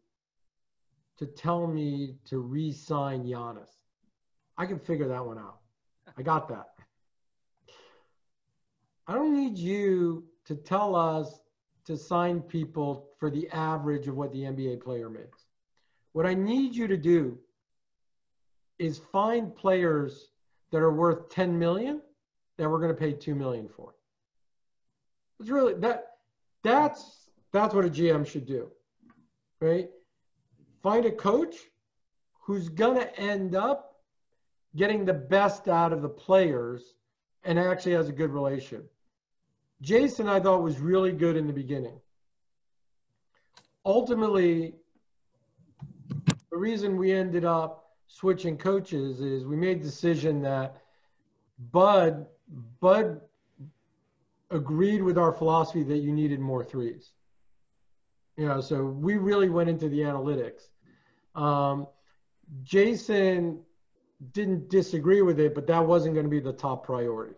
to tell me to re-sign Giannis. I can figure that one out. I got that. I don't need you to tell us to sign people for the average of what the NBA player makes. What I need you to do is find players that are worth 10 million that we're going to pay 2 million for. It's really that that's that's what a GM should do. Right? Find a coach who's to end up getting the best out of the players and actually has a good relationship. Jason, I thought, was really good in the beginning. Ultimately, the reason we ended up switching coaches is we made decision that Bud, Bud agreed with our philosophy that you needed more threes. You know, so we really went into the analytics. Um, Jason didn't disagree with it, but that wasn't going to be the top priority.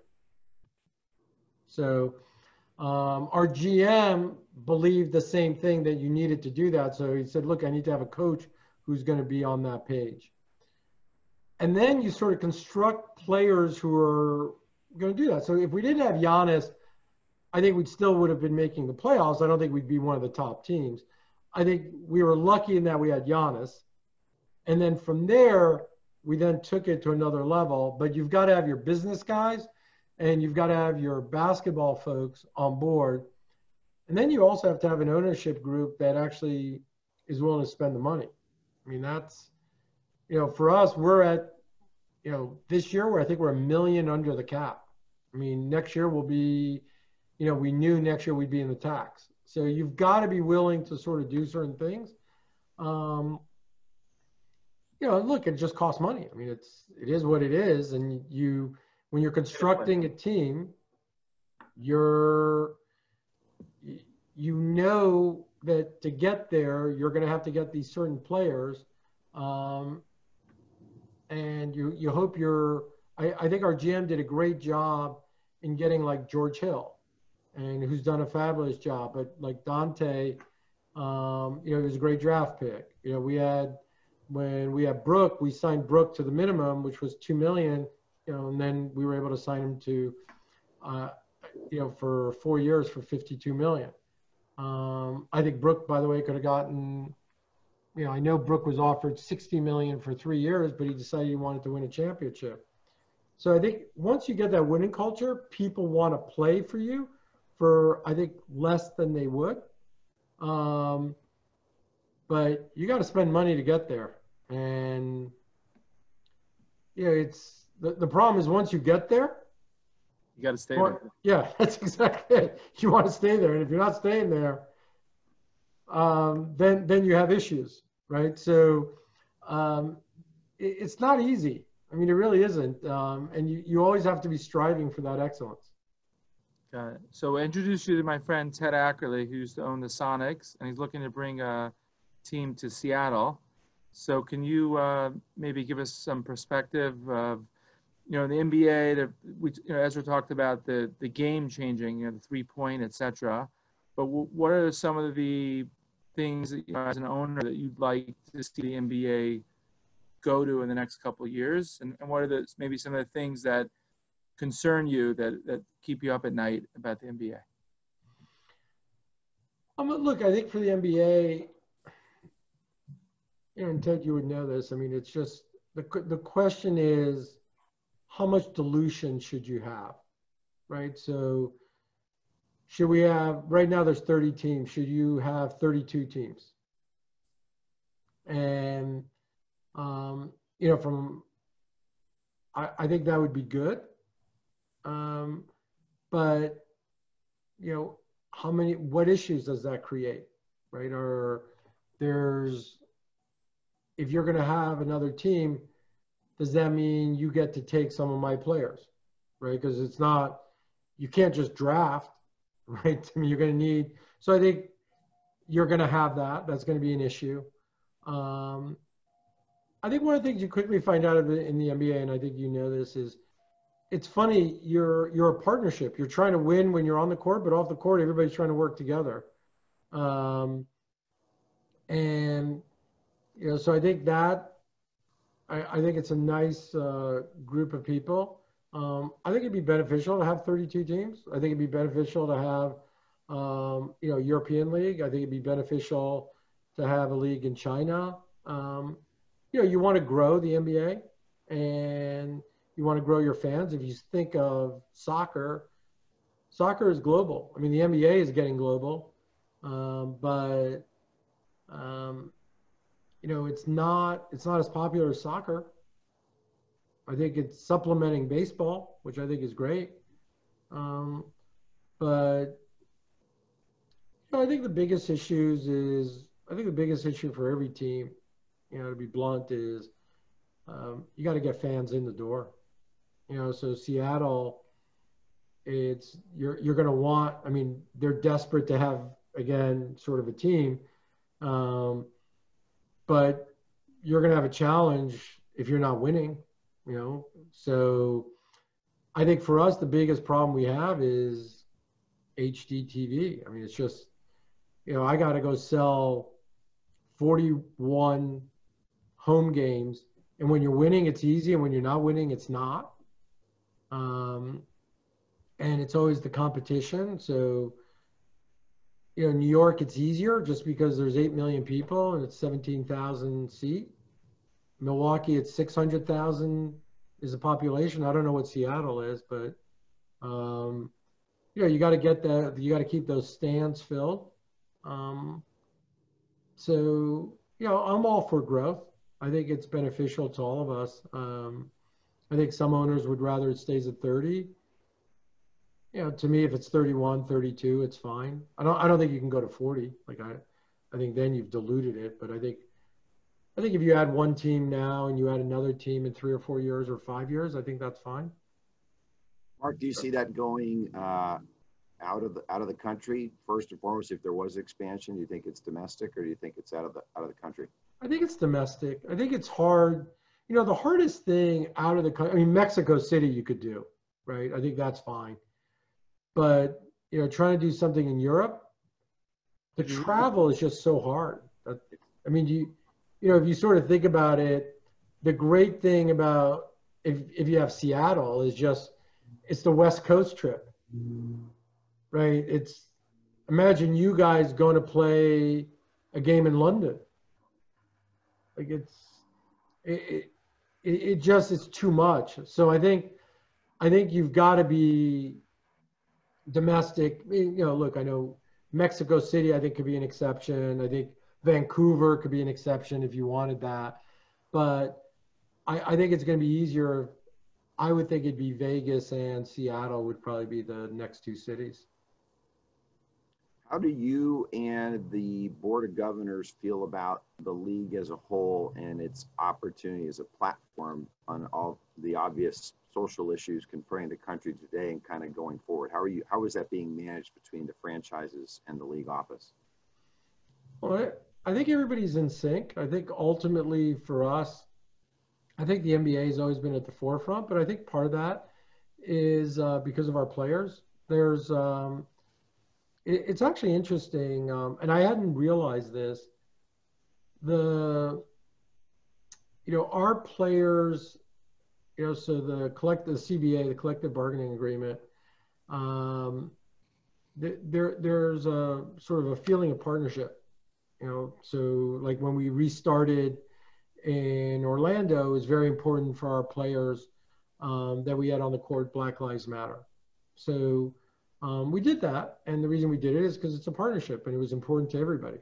So um, our GM believed the same thing that you needed to do that. So he said, look, I need to have a coach who's going to be on that page. And then you sort of construct players who are going to do that. So if we didn't have Giannis, I think we still would have been making the playoffs. I don't think we'd be one of the top teams. I think we were lucky in that we had Giannis. And then from there, we then took it to another level. But you've got to have your business guys and you've got to have your basketball folks on board. And then you also have to have an ownership group that actually is willing to spend the money. I mean, that's, you know, for us, we're at, you know, this year, where I think we're a million under the cap. I mean, next year will be, you know, we knew next year we'd be in the tax. So you've got to be willing to sort of do certain things. Um, you know, look, it just costs money. I mean, it's it is what it is, and you when you're constructing a team, you're you know that to get there, you're going to have to get these certain players, um, and you you hope you're. I, I think our GM did a great job in getting like George Hill, and who's done a fabulous job. But like Donte, um, you know, he was a great draft pick. You know, we had when we had Brook, we signed Brook to the minimum, which was two million. You know, and then we were able to sign him to, uh, you know, for four years for 52 million. Um, I think Brook, by the way, could have gotten, you know, I know Brook was offered 60 million for three years, but he decided he wanted to win a championship. So I think once you get that winning culture, people want to play for you for I think less than they would. Um, but you got to spend money to get there, and yeah, it's the, the problem is once you get there, You got to stay or- there. yeah, that's exactly it. You want to stay there, and if you're not staying there, um, then then you have issues, right? So um, it, it's not easy. I mean, it really isn't, um, and you, you always have to be striving for that excellence. Got it. So I introduce you to my friend Ted Ackerley, who used to own the Sonics, and he's looking to bring a team to Seattle. So can you uh, maybe give us some perspective of, you know, the NBA, the, we, you know, Ezra talked about the, the game changing, you know, the three point, et cetera. But what are some of the things that, you know, as an owner that you'd like to see the NBA go to in the next couple years? And, and what are the, maybe some of the things that concern you that, that keep you up at night about the NBA? Um, look, I think for the know, and Ted, you would know this. I mean, it's just the the question is, how much dilution should you have, right? So should we have, right now there's 30 teams, should you have 32 teams? And, um, you know, from, I, I think that would be good. Um, but, you know, how many, what issues does that create, right? Or there's, if you're going to have another team, does that mean you get to take some of my players, right? Because it's not, you can't just draft, right? I mean, you're going to need, so I think you're going to have that. That's going to be an issue. Um, I think one of the things you quickly find out of in the NBA, and I think you know this, is it's funny. You're you're a partnership. You're trying to win when you're on the court, but off the court, everybody's trying to work together. Um, and you know, so I think that I, I think it's a nice uh, group of people. Um, I think it'd be beneficial to have 32 teams. I think it'd be beneficial to have, um, you know, European League. I think it'd be beneficial to have a league in China. Um, you know, you want to grow the NBA and you want to grow your fans. If you think of soccer, soccer is global. I mean, the NBA is getting global, um, but um, you know, it's not it's not as popular as soccer. I think it's supplementing baseball, which I think is great. Um, but you know, I think the biggest issues is I think the biggest issue for every team, you know, to be blunt, is um, you got to get fans in the door. You know, so Seattle, it's you're you're going to want. I mean, they're desperate to have again sort of a team, um, but you're going to have a challenge if you're not winning. You know, so I think for us the biggest problem we have is HDTV. I mean, it's just you know I got to go sell 41 home games. And when you're winning, it's easy. And when you're not winning, it's not. Um, and it's always the competition. So, you know, New York, it's easier just because there's 8 million people and it's 17,000 seat. Milwaukee, it's 600,000 is the population. I don't know what Seattle is, but, um, you know, you got to get that, you got to keep those stands filled. Um, so, you know, I'm all for growth. I think it's beneficial to all of us. Um, I think some owners would rather it stays at 30. You know, to me, if it's 31, 32, it's fine. I don't, I don't think you can go to 40. Like I, I think then you've diluted it. But I think, I think if you add one team now and you add another team in three or four years or five years, I think that's fine. Marc, do you see that going uh, out of the out of the country first and foremost? If there was expansion, do you think it's domestic or do you think it's out of the out of the country? I think it's domestic. I think it's hard. You know, the hardest thing out of the country. I mean, Mexico City you could do, right? I think that's fine. But you know, trying to do something in Europe, the Mm-hmm. travel is just so hard. I mean, you you know, if you sort of think about it, the great thing about if if you have Seattle is just it's the West Coast trip, right? It's imagine you guys going to play a game in London. Like it's it, it, it just is too much. So I think I think you've got to be domestic. You know, look, I know Mexico City I think could be an exception. I think Vancouver could be an exception if you wanted that. But I, I think it's going to be easier. I would think it'd be Vegas and Seattle would probably be the next two cities. How do you and the Board of Governors feel about the league as a whole and its opportunity as a platform on all the obvious social issues confronting the country today and kind of going forward? How are you? How is that being managed between the franchises and the league office? Well, I, think everybody's in sync. I think ultimately for us, I think the NBA has always been at the forefront, but I think part of that is uh, because of our players. There's, um, it, it's actually interesting, um, and I hadn't realized this. The, you know, our players, you know, so the collect the CBA, the collective bargaining agreement, um, th- there there's a sort of a feeling of partnership you know so like when we restarted in orlando it was very important for our players um, that we had on the court, Black Lives Matter. So um, we did that. And the reason we did it is because it's a partnership and it was important to everybody.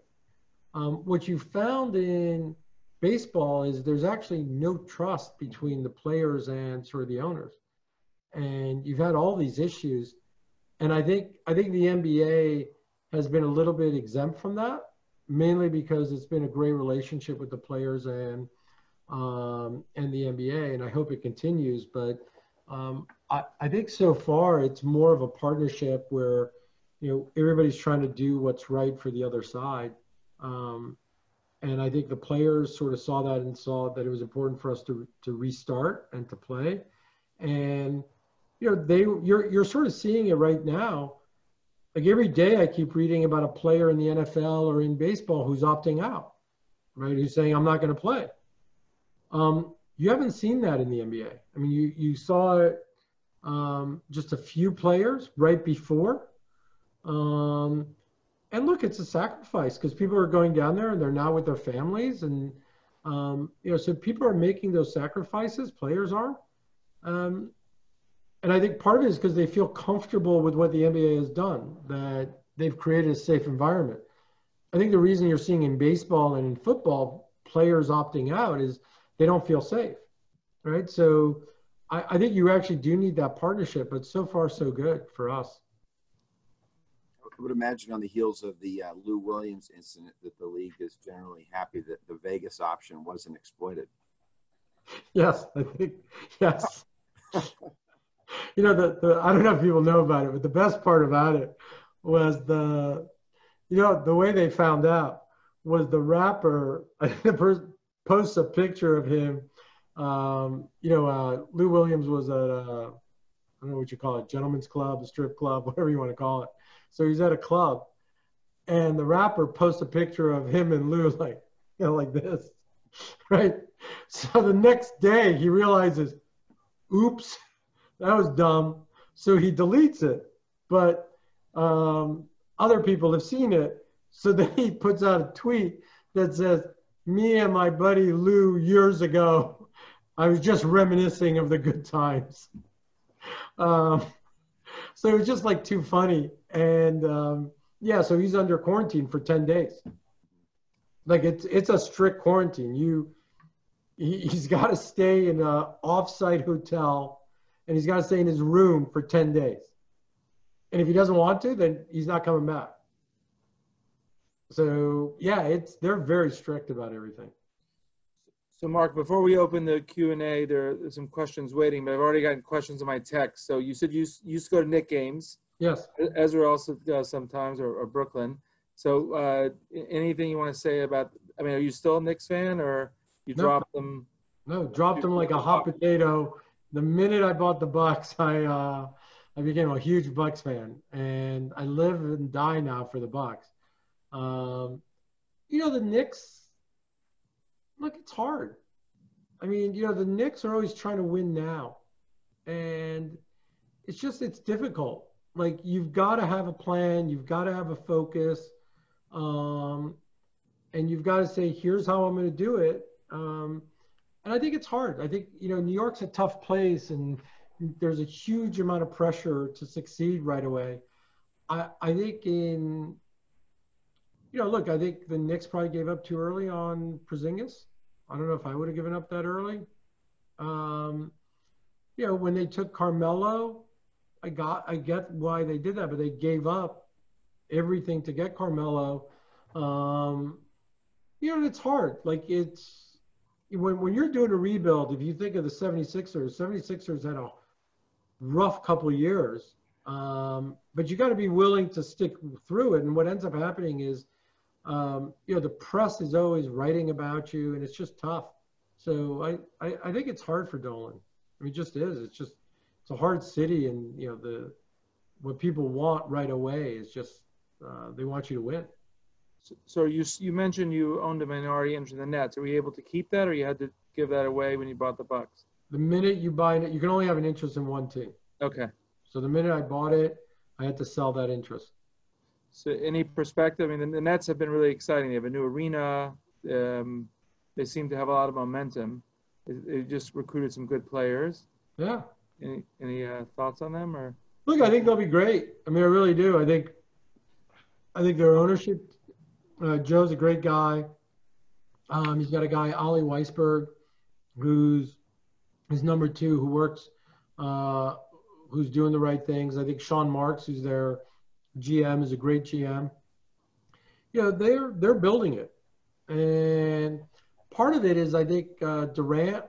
Um, what you found in baseball is there's actually no trust between the players and sort of the owners. And you've had all these issues. And I think I think the NBA has been a little bit exempt from that, mainly because it's been a great relationship with the players and um, and the NBA, and I hope it continues. But um, I, I think so far it's more of a partnership where you know everybody's trying to do what's right for the other side. Um, and I think the players sort of saw that and saw that it was important for us to to restart and to play. And you know, they you're you're sort of seeing it right now. Like every day, I keep reading about a player in the NFL or in baseball who's opting out, right? Who's saying, "I'm not going to play." Um, you haven't seen that in the NBA. I mean, you you saw it um, just a few players right before. Um, and look, it's a sacrifice because people are going down there and they're not with their families, and um, you know, so people are making those sacrifices. Players are, um, and I think part of it is because they feel comfortable with what the NBA has done, that they've created a safe environment. I think the reason you're seeing in baseball and in football players opting out is they don't feel safe, right? So I, I think you actually do need that partnership, but so far so good for us. I would imagine on the heels of the uh, Lou Williams incident that the league is generally happy that the Vegas option wasn't exploited. Yes, I think yes. you know the, the I don't know if people know about it, but the best part about it was the you know the way they found out was the rapper the person posts a picture of him. Um, you know, uh, Lou Williams was at a, I don't know what you call it, gentleman's club, a strip club, whatever you want to call it. So he's at a club, and the rapper posts a picture of him and Lou like, you know, like this, right? So the next day he realizes, oops, that was dumb. So he deletes it, but um, other people have seen it. So then he puts out a tweet that says, me and my buddy Lou years ago, I was just reminiscing of the good times. Um, so it was just like too funny. And um, yeah, so he's under quarantine for 10 days. Like it's it's a strict quarantine. You he, he's got to stay in a offsite hotel and he's got to stay in his room for 10 days. And if he doesn't want to, then he's not coming back. So yeah, it's they're very strict about everything. So Marc, before we open the Q and A, there are some questions waiting, but I've already gotten questions in my text. So you said you used to go to Knick games. Yes. Ezra also does sometimes, or, or Brooklyn. So uh, anything you want to say about? I mean, are you still a Knicks fan, or you no. dropped them? No, dropped them like a hot potato. The minute I bought the Bucks, I uh, I became a huge Bucks fan, and I live and die now for the Bucks. Um, you know, the Knicks, look, it's hard. I mean, you know, the Knicks are always trying to win now. And it's just, it's difficult. Like, you've got to have a plan, you've got to have a focus. Um, and you've got to say, here's how I'm going to do it. Um, and I think it's hard. I think, you know, New York's a tough place and there's a huge amount of pressure to succeed right away. I, I think in you know, look, I think the Knicks probably gave up too early on Porzingis. I don't know if I would have given up that early. Um, you know, when they took Carmelo, I got, I get why they did that, but they gave up everything to get Carmelo. Um, you know, it's hard. Like it's when when you're doing a rebuild. If you think of the 76ers, 76ers had a rough couple years, um, but you got to be willing to stick through it. And what ends up happening is um, you know, the press is always writing about you, and it's just tough. So I, I, I think it's hard for Dolan. I mean, it just is. It's just it's a hard city, and you know the what people want right away is just uh, they want you to win. So, so you you mentioned you owned a minority interest in the Nets. Are we able to keep that, or you had to give that away when you bought the Bucks? The minute you buy it, you can only have an interest in one team. Okay. So the minute I bought it, I had to sell that interest. So any perspective? I mean, the, the Nets have been really exciting. They have a new arena. Um, they seem to have a lot of momentum. They, they just recruited some good players. Yeah. Any, any uh, thoughts on them or? Look, I think they'll be great. I mean, I really do. I think, I think their ownership. Uh, Joe's a great guy. Um, he's got a guy, Ollie Weisberg, who's his number two, who works, uh, who's doing the right things. I think Sean Marks, who's their GM, is a great GM. You know, they're they're building it, and part of it is I think uh, Durant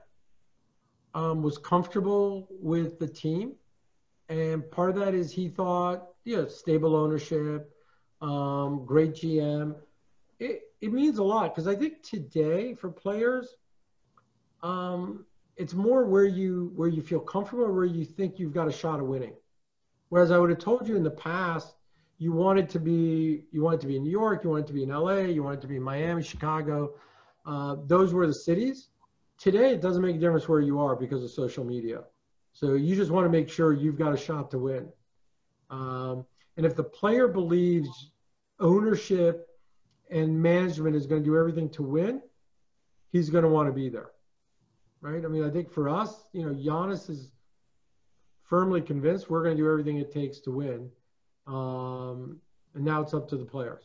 um, was comfortable with the team, and part of that is he thought, yeah, stable ownership, um, great GM. It it means a lot because I think today for players, um, it's more where you where you feel comfortable, where you think you've got a shot of winning. Whereas I would have told you in the past, you want it to be you want it to be in New York, you want it to be in LA, you want it to be in Miami, Chicago. Uh, those were the cities. Today, it doesn't make a difference where you are because of social media. So you just want to make sure you've got a shot to win. Um, and if the player believes ownership and management is going to do everything to win, he's going to want to be there. Right? I mean, I think for us, you know, Giannis is firmly convinced we're going to do everything it takes to win. Um, and now it's up to the players.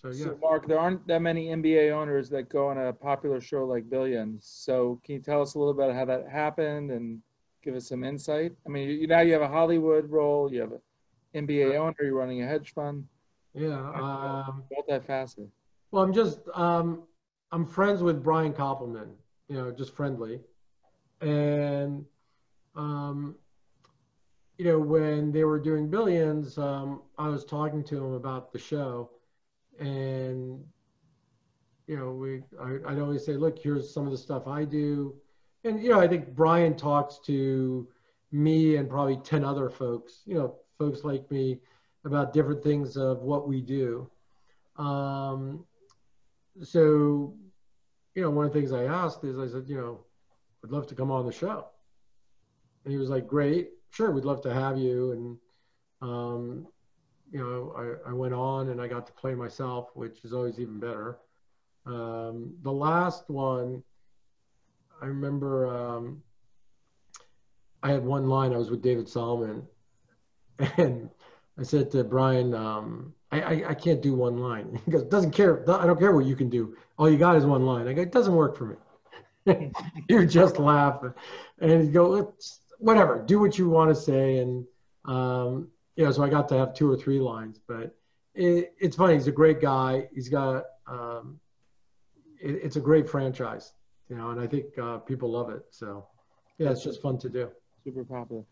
So, yeah. So Marc, there aren't that many NBA owners that go on a popular show like Billions. So can you tell us a little bit about how that happened and give us some insight? I mean, you, now you have a Hollywood role, you have an NBA owner, you're running a hedge fund. Yeah. Um, Multifaceted. Well, I'm just um, I'm friends with Brian Koppelman, you know, just friendly, and um, you know when they were doing Billions, um, I was talking to him about the show, and you know we I, I'd always say, look, here's some of the stuff I do, and you know I think Brian talks to me and probably ten other folks, you know, folks like me about different things of what we do. Um, so, you know, one of the things I asked is I said, you know, I'd love to come on the show. And he was like, great, sure, we'd love to have you. And, um, you know, I, I went on and I got to play myself, which is always even better. Um, the last one, I remember um, I had one line, I was with David Solomon, and I said to Brian, um, I, I, I, can't do one line. He goes, doesn't care. I don't care what you can do. All you got is one line. I go, it doesn't work for me. he would just laugh. And he'd go, whatever, do what you want to say. And, um, yeah, so I got to have two or three lines. But it, it's funny. He's a great guy. He's got, um, it, it's a great franchise, you know, and I think uh, people love it. So, yeah, it's just fun to do. Super popular.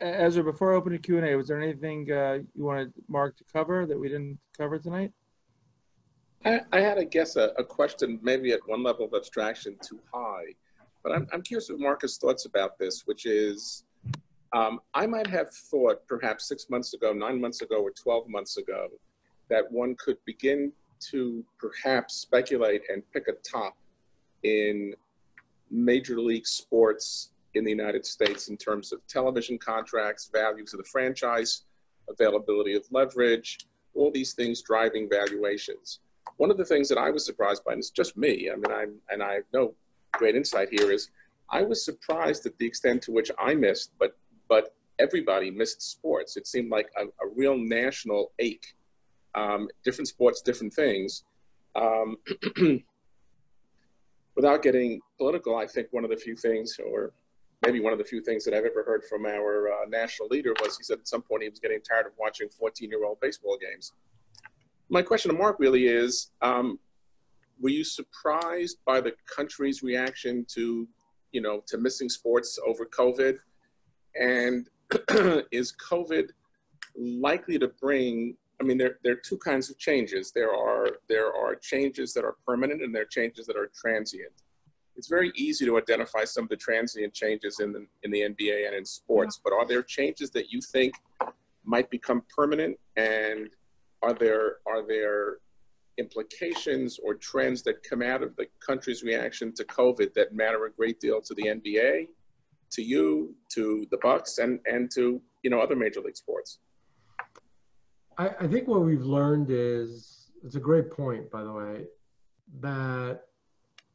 Ezra, before I open the Q and A, was there anything uh, you wanted Marc to cover that we didn't cover tonight? I, I had, I guess, a, a, question maybe at one level of abstraction too high, but I'm, I'm curious what Marc's thoughts about this, which is um, I might have thought perhaps six months ago, nine months ago, or 12 months ago that one could begin to perhaps speculate and pick a top in major league sports in the United States in terms of television contracts, values of the franchise, availability of leverage, all these things driving valuations. One of the things that I was surprised by, and it's just me, I mean, I'm, and I no great insight here, is I was surprised at the extent to which I missed, but, but everybody missed sports. It seemed like a, a real national ache. Um, different sports, different things. Um, without getting political, I think one of the few things, or maybe one of the few things that I've ever heard from our uh, national leader was he said at some point he was getting tired of watching 14 year old baseball games. My question to Marc really is um, were you surprised by the country's reaction to, you know, to missing sports over COVID? And is COVID likely to bring I mean, there, there are two kinds of changes. There are, there are changes that are permanent and there are changes that are transient it's very easy to identify some of the transient changes in the, in the NBA and in sports, but are there changes that you think might become permanent? And are there, are there implications or trends that come out of the country's reaction to COVID that matter a great deal to the NBA, to you, to the Bucks, and, and to, you know, other major league sports? I, I think what we've learned is, it's a great point, by the way, that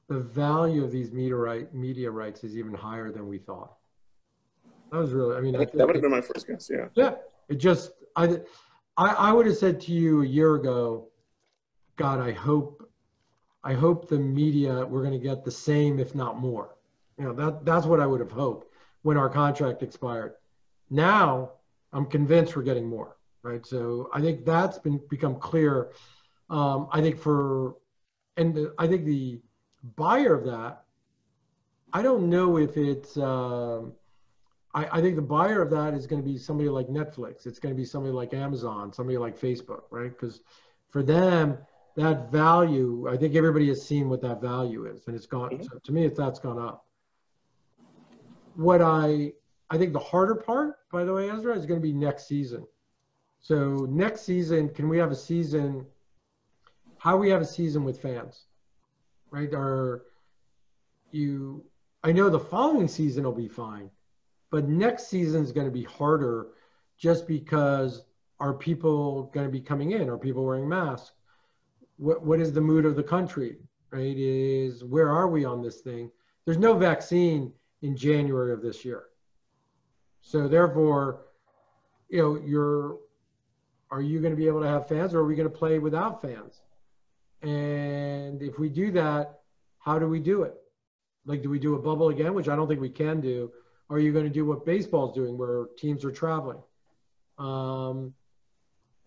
the value of these media, right, media rights is even higher than we thought. That was really, I mean, I That would have been my first guess, yeah. Yeah, it just, I, I, I would have said to you a year ago, God, I hope, I hope the media, we're gonna get the same, if not more. You know, that, that's what I would have hoped when our contract expired. Now, I'm convinced we're getting more, right? So I think that's been, become clear. Um, I think for, and the- I think the buyer of that, I don't know if it's, um, I, I think the buyer of that is going to be somebody like Netflix. It's going to be somebody like Amazon, somebody like Facebook, right? Because for them, that value, I think everybody has seen what that value is, and it's gone. Mhm. So to me, it's that's gone up. What I I think the harder part, by the way, Ezra, is going to be next season. So next season, can we have a season? How we have a season with fans, right? Are you? I know the following season will be fine but next season is going to be harder just because are people going to be coming in are people wearing masks what what is the mood of the country right is where are we on this thing? There's no vaccine in january of this year. So therefore you know you're are you going to be able to have fans or are we going to play without fans? And if we do that how do we do it? Like do we do a bubble again which i don't think we can do? Are you going to do what baseball's doing where teams are traveling? Um,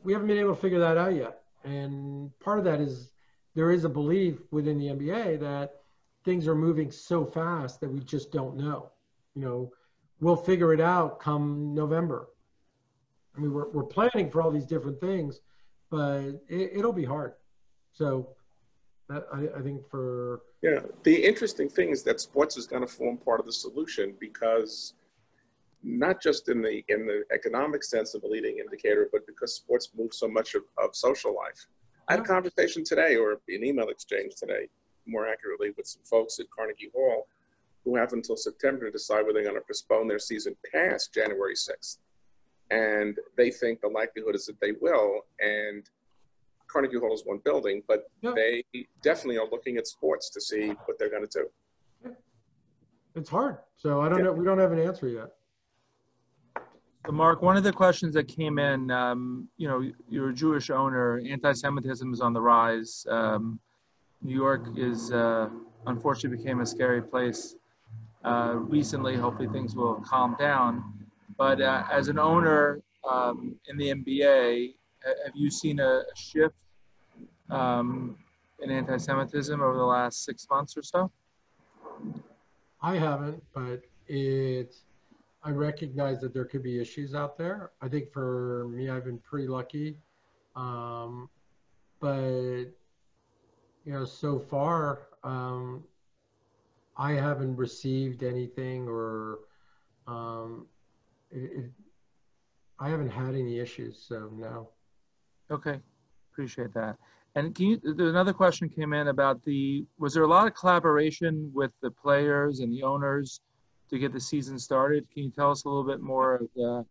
we haven't been able to figure that out yet. And part of that is there is a belief within the NBA that things are moving so fast that we just don't know. You know, we'll figure it out come November. I mean, we're, we're planning for all these different things, but it, it'll be hard. So that, I, I think for Yeah, the interesting thing is that sports is going to form part of the solution because not just in the in the economic sense of a leading indicator, but because sports move so much of, of social life. I had a oh. conversation today, or an email exchange today, more accurately, with some folks at Carnegie Hall who have until September to decide whether they're going to postpone their season past January 6th. And they think the likelihood is that they will. And Carnegie Hall is one building, but Yeah. they definitely are looking at sports to see what they're going to do. it's hard. So I don't Yeah. know. We don't have an answer yet. Marc, one of the questions that came in, um, you know, you're a Jewish owner, anti-Semitism is on the rise. Um, New York is, uh, unfortunately became a scary place uh, recently. Hopefully things will calm down. But uh, as an owner um, in the NBA, have you seen a a shift um, in anti-Semitism over the last six months or so? I haven't, but it's, I recognize that there could be issues out there. I think for me, I've been pretty lucky. Um, but, you know, so far, um, I haven't received anything or, um, it, it, I haven't had any issues, so no. Okay, appreciate that. And you, another question came in about the, was there a lot of collaboration with the players and the owners to get the season started? Can you tell us a little bit more of the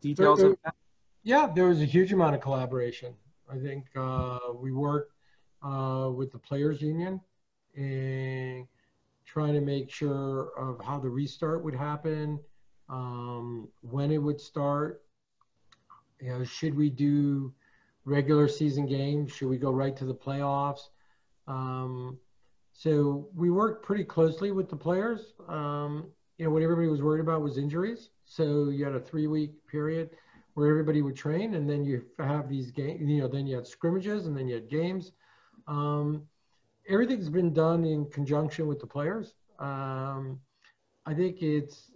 details of that? Yeah, there was a huge amount of collaboration. I think uh, we worked uh, with the players union and trying to make sure of how the restart would happen, um, when it would start. You know, should we do regular season games? Should we go right to the playoffs? Um, so we worked pretty closely with the players. Um, you know, what everybody was worried about was injuries. So you had a three-week period where everybody would train and then you have these games, you know, then you had scrimmages and then you had games. Um, everything's been done in conjunction with the players. Um, I think it's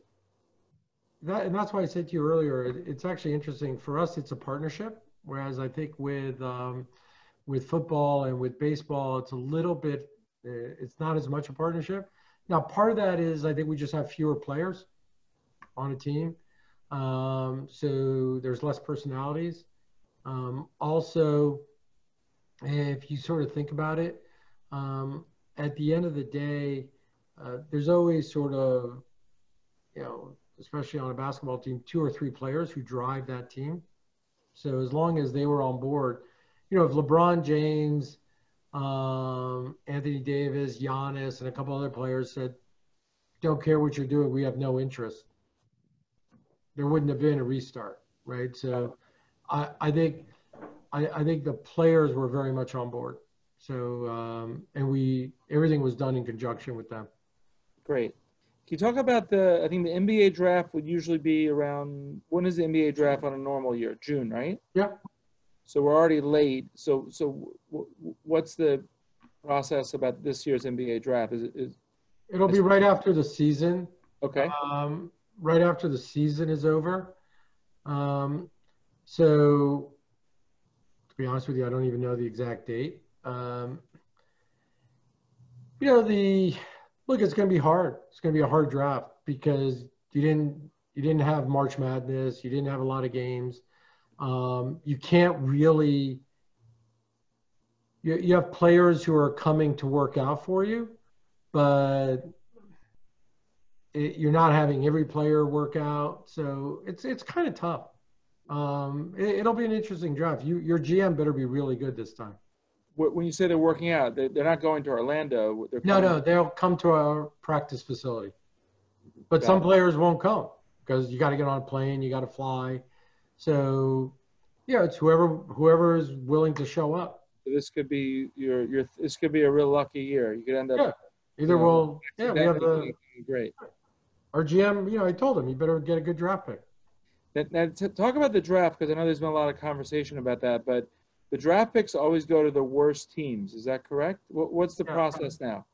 that, and that's why I said to you earlier, it, it's actually interesting for us. It's a partnership. Whereas I think with, um, with football and with baseball, it's a little bit, uh, it's not as much a partnership. Now, part of that is I think we just have fewer players on a team. Um, so there's less personalities. Um, also, if you sort of think about it, um, at the end of the day, uh, there's always sort of, you know, especially on a basketball team, two or three players who drive that team. So as long as they were on board, you know, if LeBron James, um, Anthony Davis, Giannis, and a couple other players said, "Don't care what you're doing, we have no interest," there wouldn't have been a restart, right? So I, I think, I, I think the players were very much on board. So, um, and we, everything was done in conjunction with them. Great. Can you talk about the, I think the NBA draft would usually be around, when is the NBA draft on a normal year? June, right? Yeah. So we're already late. So, so w- w- what's the process about this year's NBA draft? Is it, is, It'll be right after the season. okay, Um, right after the season is over. Um, so, to be honest with you, I don't even know the exact date. Um, you know, the look, it's going to be hard. It's going to be a hard draft because you didn't you didn't have March Madness. You didn't have a lot of games. Um, you can't really. You, you have players who are coming to work out for you, but it, you're not having every player work out, so it's it's kind of tough. Um, it, will be an interesting draft. You your GM better be really good this time. When you say they're working out, they, they're not going to Orlando. They're No, no, they'll come to our practice facility, but some it. players won't come because you got to get on a plane, you got to fly. So, yeah, it's whoever whoever is willing to show up. This could be your, your, this could be a real lucky year. You could end Yeah, up. Either Yeah. we'll yeah we have the Great. our GM. You know, I told him you better get a good draft pick. Now, talk about the draft, because I know there's been a lot of conversation about that, but the draft picks always go to the worst teams. Is that correct? What, what's the Yeah. process now?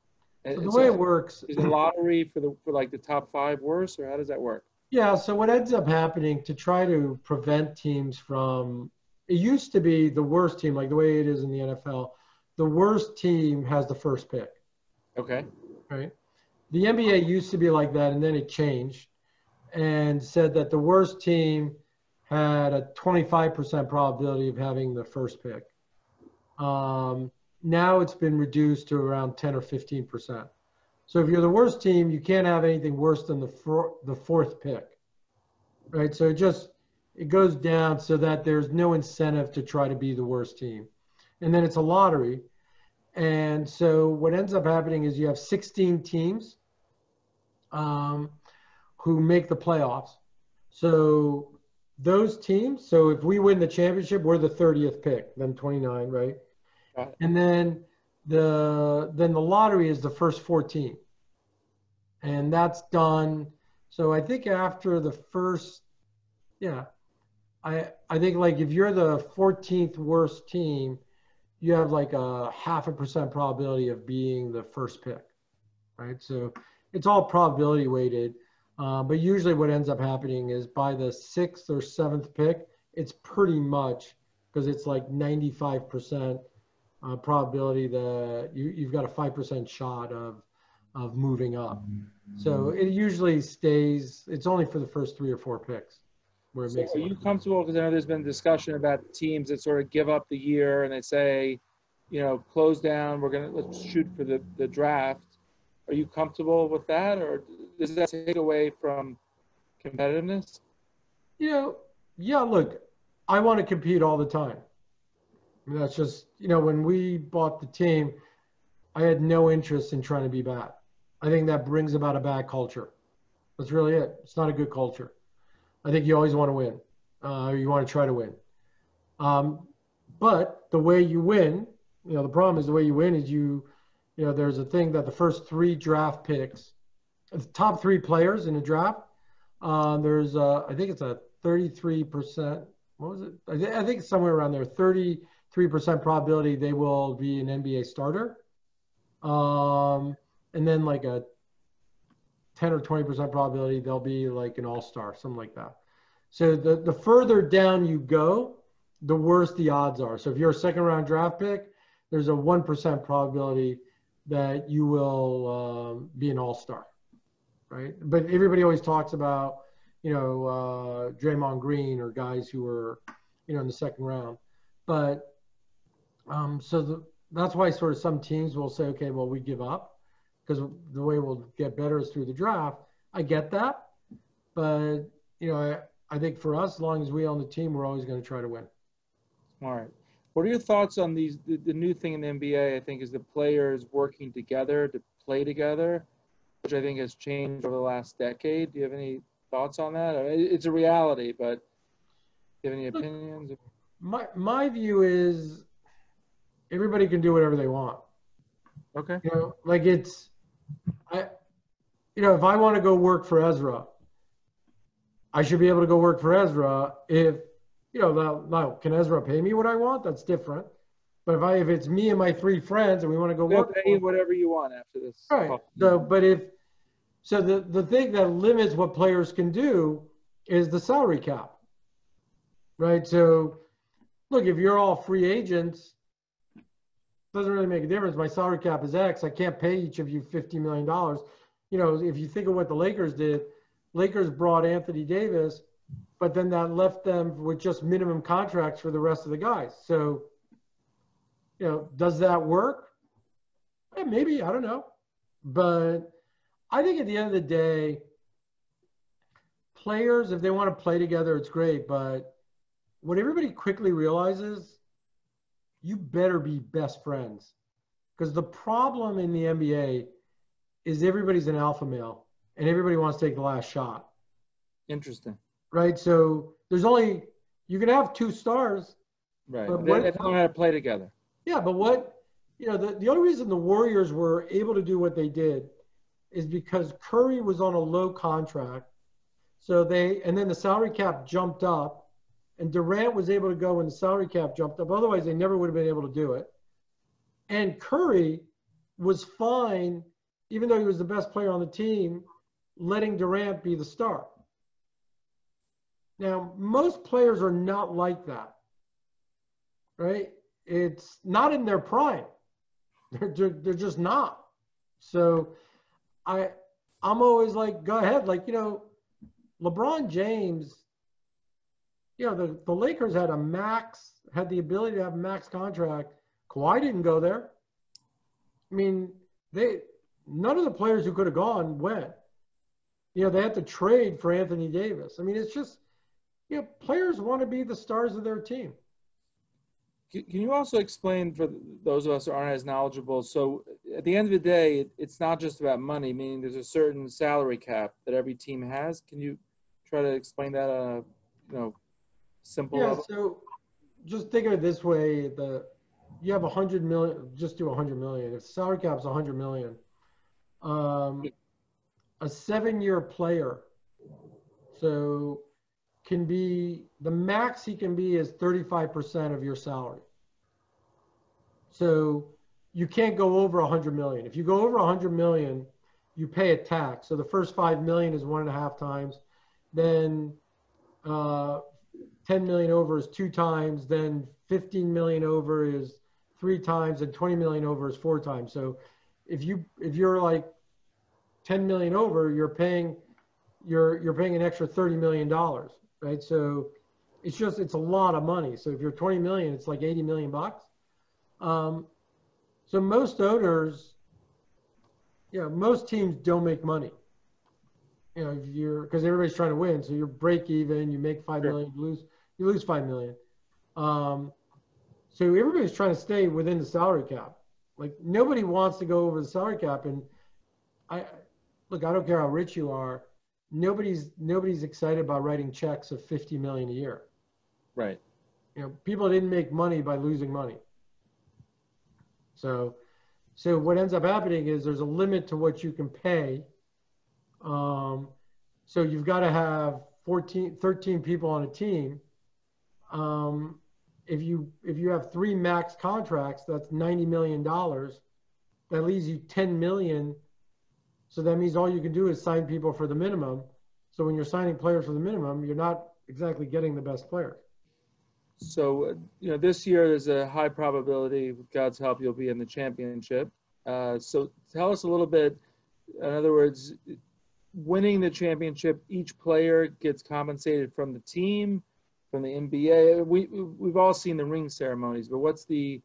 So the way it- it works is it lottery for the for like the top five worst, or how does that work? Yeah, so what ends up happening to try to prevent teams from it used to be the worst team, like the way it is in the NFL, the worst team has the first pick, Okay. right? The NBA used to be like that and then it changed and said that the worst team had a 25% probability of having the first pick. Um, now it's been reduced to around 10 or 15%. So if you're the worst team, you can't have anything worse than the four, the fourth pick, right? So it just it goes down so that there's no incentive to try to be the worst team, and then it's a lottery, and so what ends up happening is you have 16 teams um, who make the playoffs. So those teams. So if we win the championship, we're the 30th pick, then 29, right? And then the then the lottery is the first 14 and that's done. So i think after the first yeah i i think like if you're the 14th worst team you have like a half a percent probability of being the first pick right? So it's all probability weighted. Uh, but usually what ends up happening is by the sixth or seventh pick it's pretty much because it's like 95 percent uh, probability that you, you've got a 5% shot of, of moving up. So it usually stays, it's only for the first three or four picks where it So makes are it. you comfortable? Because I know there's been discussion about teams that sort of give up the year and they say, you know, close down. We're gonna let's shoot for the the draft. Are you comfortable with that, or does that take away from competitiveness? You know, yeah, look, I want to compete all the time. Mean, that's just, you know, when we bought the team, I had no interest in trying to be bad. I think that brings about a bad culture. That's really it. It's not a good culture. I think you always want to win. Uh, you want to try to win. Um, but the way you win, you know, the problem is the way you win is you, you know, there's a thing that the first three draft picks, the top three players in a draft, uh, there's, a, I think it's a 33%. What was it? I, thi- I think somewhere around there. 33% probability they will be an NBA starter. Um, and then like a 10 or 20% probability they'll be like an all-star, something like that. So the, the further down you go, the worse the odds are. So if you're a second round draft pick, there's a 1% probability that you will um, be an all-star, right? But everybody always talks about, you know, uh, Draymond Green or guys who were, you know, in the second round. But um, so the, that's why sort of some teams will say, okay, well, we give up because the way we'll get better is through the draft. I get that, but you know, I, I think for us, as long as we own the team, we're always going to try to win. All right. What are your thoughts on these? The, the new thing in the NBA, I think, is the players working together to play together, which I think has changed over the last decade. Do you have any thoughts on that? I mean, It's a reality, but do you have any opinions? My, my view is everybody can do whatever they want. Okay, You know, like it's, I, you know, if I want to go work for Ezra, I should be able to go work for Ezra if, you know, now, now can Ezra pay me what I want? That's different. But if I, if it's me and my three friends and we want to go they'll work, pay whatever you want after this. right? call. So, but if, so the the thing that limits what players can do is the salary cap, right? So, look, if you're all free agents, doesn't really make a difference. My salary cap is X. I can't pay each of you fifty million dollars. You know, if you think of what the Lakers did, Lakers brought Anthony Davis, but then that left them with just minimum contracts for the rest of the guys. So, you know, does that work? Eh, maybe I don't know, but I think at the end of the day, players if they want to play together, it's great. But what everybody quickly realizes you better be best friends. Because the problem in the NBA is everybody's an alpha male and everybody wants to take the last shot, Interesting. right? So there's only, you can have two stars. Right. But They what- they don't know how to play together. Yeah, but what, you know, the, the only reason the Warriors were able to do what they did is because Curry was on a low contract. So they, and then the salary cap jumped up and Durant was able to go when the salary cap jumped up. Otherwise, they never would have been able to do it. And Curry was fine, even though he was the best player on the team, letting Durant be the star. Now, most players are not like that, right? It's not in their prime. They're, they're, they're just not. So I, I'm always like, go ahead. Like, you know, LeBron James, you know, the, the Lakers had a max, had the ability to have a max contract. Kawhi didn't go there. I mean, they, none of the players who could have gone went. You know, they had to trade for Anthony Davis. I mean, it's just, you know, players want to be the stars of their team. Can you also explain for those of us who aren't as knowledgeable? So at the end of the day, it's not just about money, meaning there's a certain salary cap that every team has. Can you try to explain that a, you know, simple Yeah, level? so just think of it this way, the, you have a hundred million, just do a hundred million. If salary cap's a hundred million, um, a seven-year player, so can be, the max he can be is thirty-five percent of your salary. So you can't go over a hundred million. If you go over a hundred million, you pay a tax. So the first five million is one and a half times. Then, uh, 10 million over is two times, then 15 million over is three times, and 20 million over is four times. So if you if you're like 10 million over, you're paying you're you're paying an extra 30 million dollars, right? So it's just it's a lot of money. So if you're 20 million, it's like 80 million bucks. Um, so most owners, you know, most teams don't make money you know, if you're because everybody's trying to win, so you're break even, you make five Sure. million, you lose you lose five million. Um, so everybody's trying to stay within the salary cap. Like nobody wants to go over the salary cap, and I look, I don't care how rich you are, nobody's nobody's excited about writing checks of fifty million a year. Right. You know, people didn't make money by losing money. So, so what ends up happening is there's a limit to what you can pay. Um, so you've got to have 14, 13 people on a team. Um, if you if you have three max contracts, that's 90 million dollars. That leaves you 10 million. So that means all you can do is sign people for the minimum. So when you're signing players for the minimum, you're not exactly getting the best players. So, uh, you know, this year there's a high probability, with God's help, you'll be in the championship. Uh, so tell us a little bit, in other words, winning the championship, each player gets compensated from the team, from the NBA. We, we've all seen the ring ceremonies, but what's the,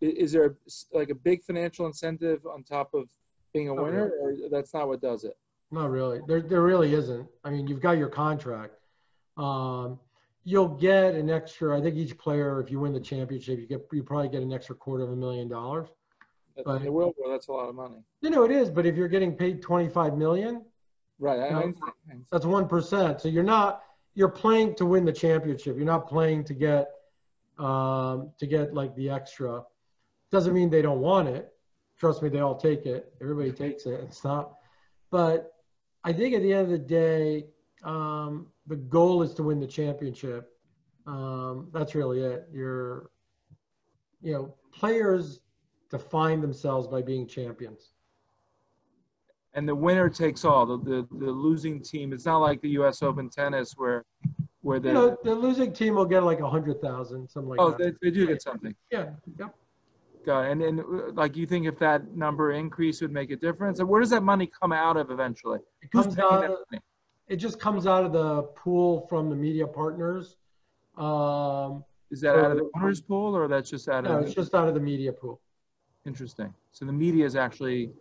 is there like a big financial incentive on top of being a Not winner or that's not what does it? Not really. There, there really isn't. I mean, you've got your contract. Um, you'll get an extra. I think each player, if you win the championship, you get you probably get an extra quarter of a million dollars. But- the real world, that's a lot of money. You know, it is. But if you're getting paid 25 million, Right. I No. understand. That's one percent. So you're not you're playing to win the championship. You're not playing to get um, to get like the extra. Doesn't mean they don't want it. Trust me, they all take it. Everybody takes it. It's not. But I think at the end of the day, um, the goal is to win the championship. Um, that's really it. You're, you know, players define themselves by being champions. And the winner takes all. The, the the losing team. It's not like the U.S. Open tennis where where the You the know, the losing team will get like a hundred thousand, something like oh that. they, they do get something. Yeah, yep. Got it. And and like you think if that number increase would make a difference? And where does that money come out of eventually? It comes out, of- it just comes out of the pool from the media partners. Um, Is that out of the owners pool or that's just out no, of it's just out of the media pool. interesting? So the media is actually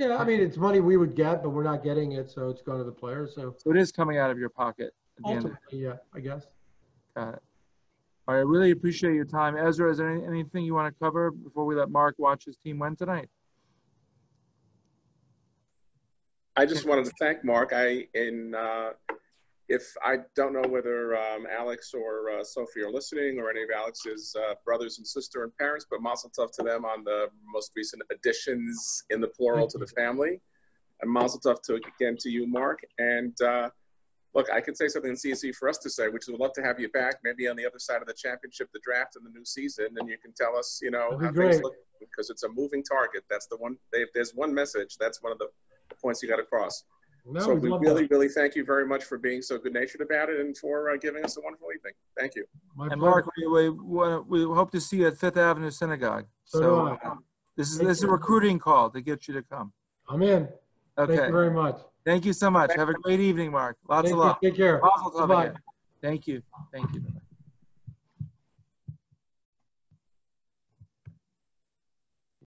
Yeah, I mean, it's money we would get, but we're not getting it, so it's going to the players. So so it is coming out of your pocket at the end. Of, ultimately, yeah, I guess. got it. All right, I really appreciate your time, Ezra. Is there any, anything you want to cover before we let Marc watch his team win tonight? I just wanted to thank Marc. I, in, uh, if I don't know whether um, Alex or uh, Sophie are listening or any of Alex's uh, brothers and sister and parents, but mazel tov to them on the most recent additions in the plural to the family. And mazel tov to, again to you, Marc. And uh, look, I can say something in easy for us to say, which is we'd love to have you back, maybe on the other side of the championship, the draft, and the new season, and you can tell us, you know, how things look because it's a moving target. That's the one. If there's one message, that's one of the points you got to cross. No, so we'd we really, that. really thank you very much for being so good natured about it and for uh, giving us a wonderful evening. Thank you. My And. Marc, we, we, we hope to see you at Fifth Avenue Synagogue. So do I. uh, this is Thank this is a recruiting call to get you to come. I'm in. Okay. Thank you very much. Thank you so much. Have a great evening, Marc. Lots Thank of love. Take care. Mazel Bye-bye. Thank you. Thank you.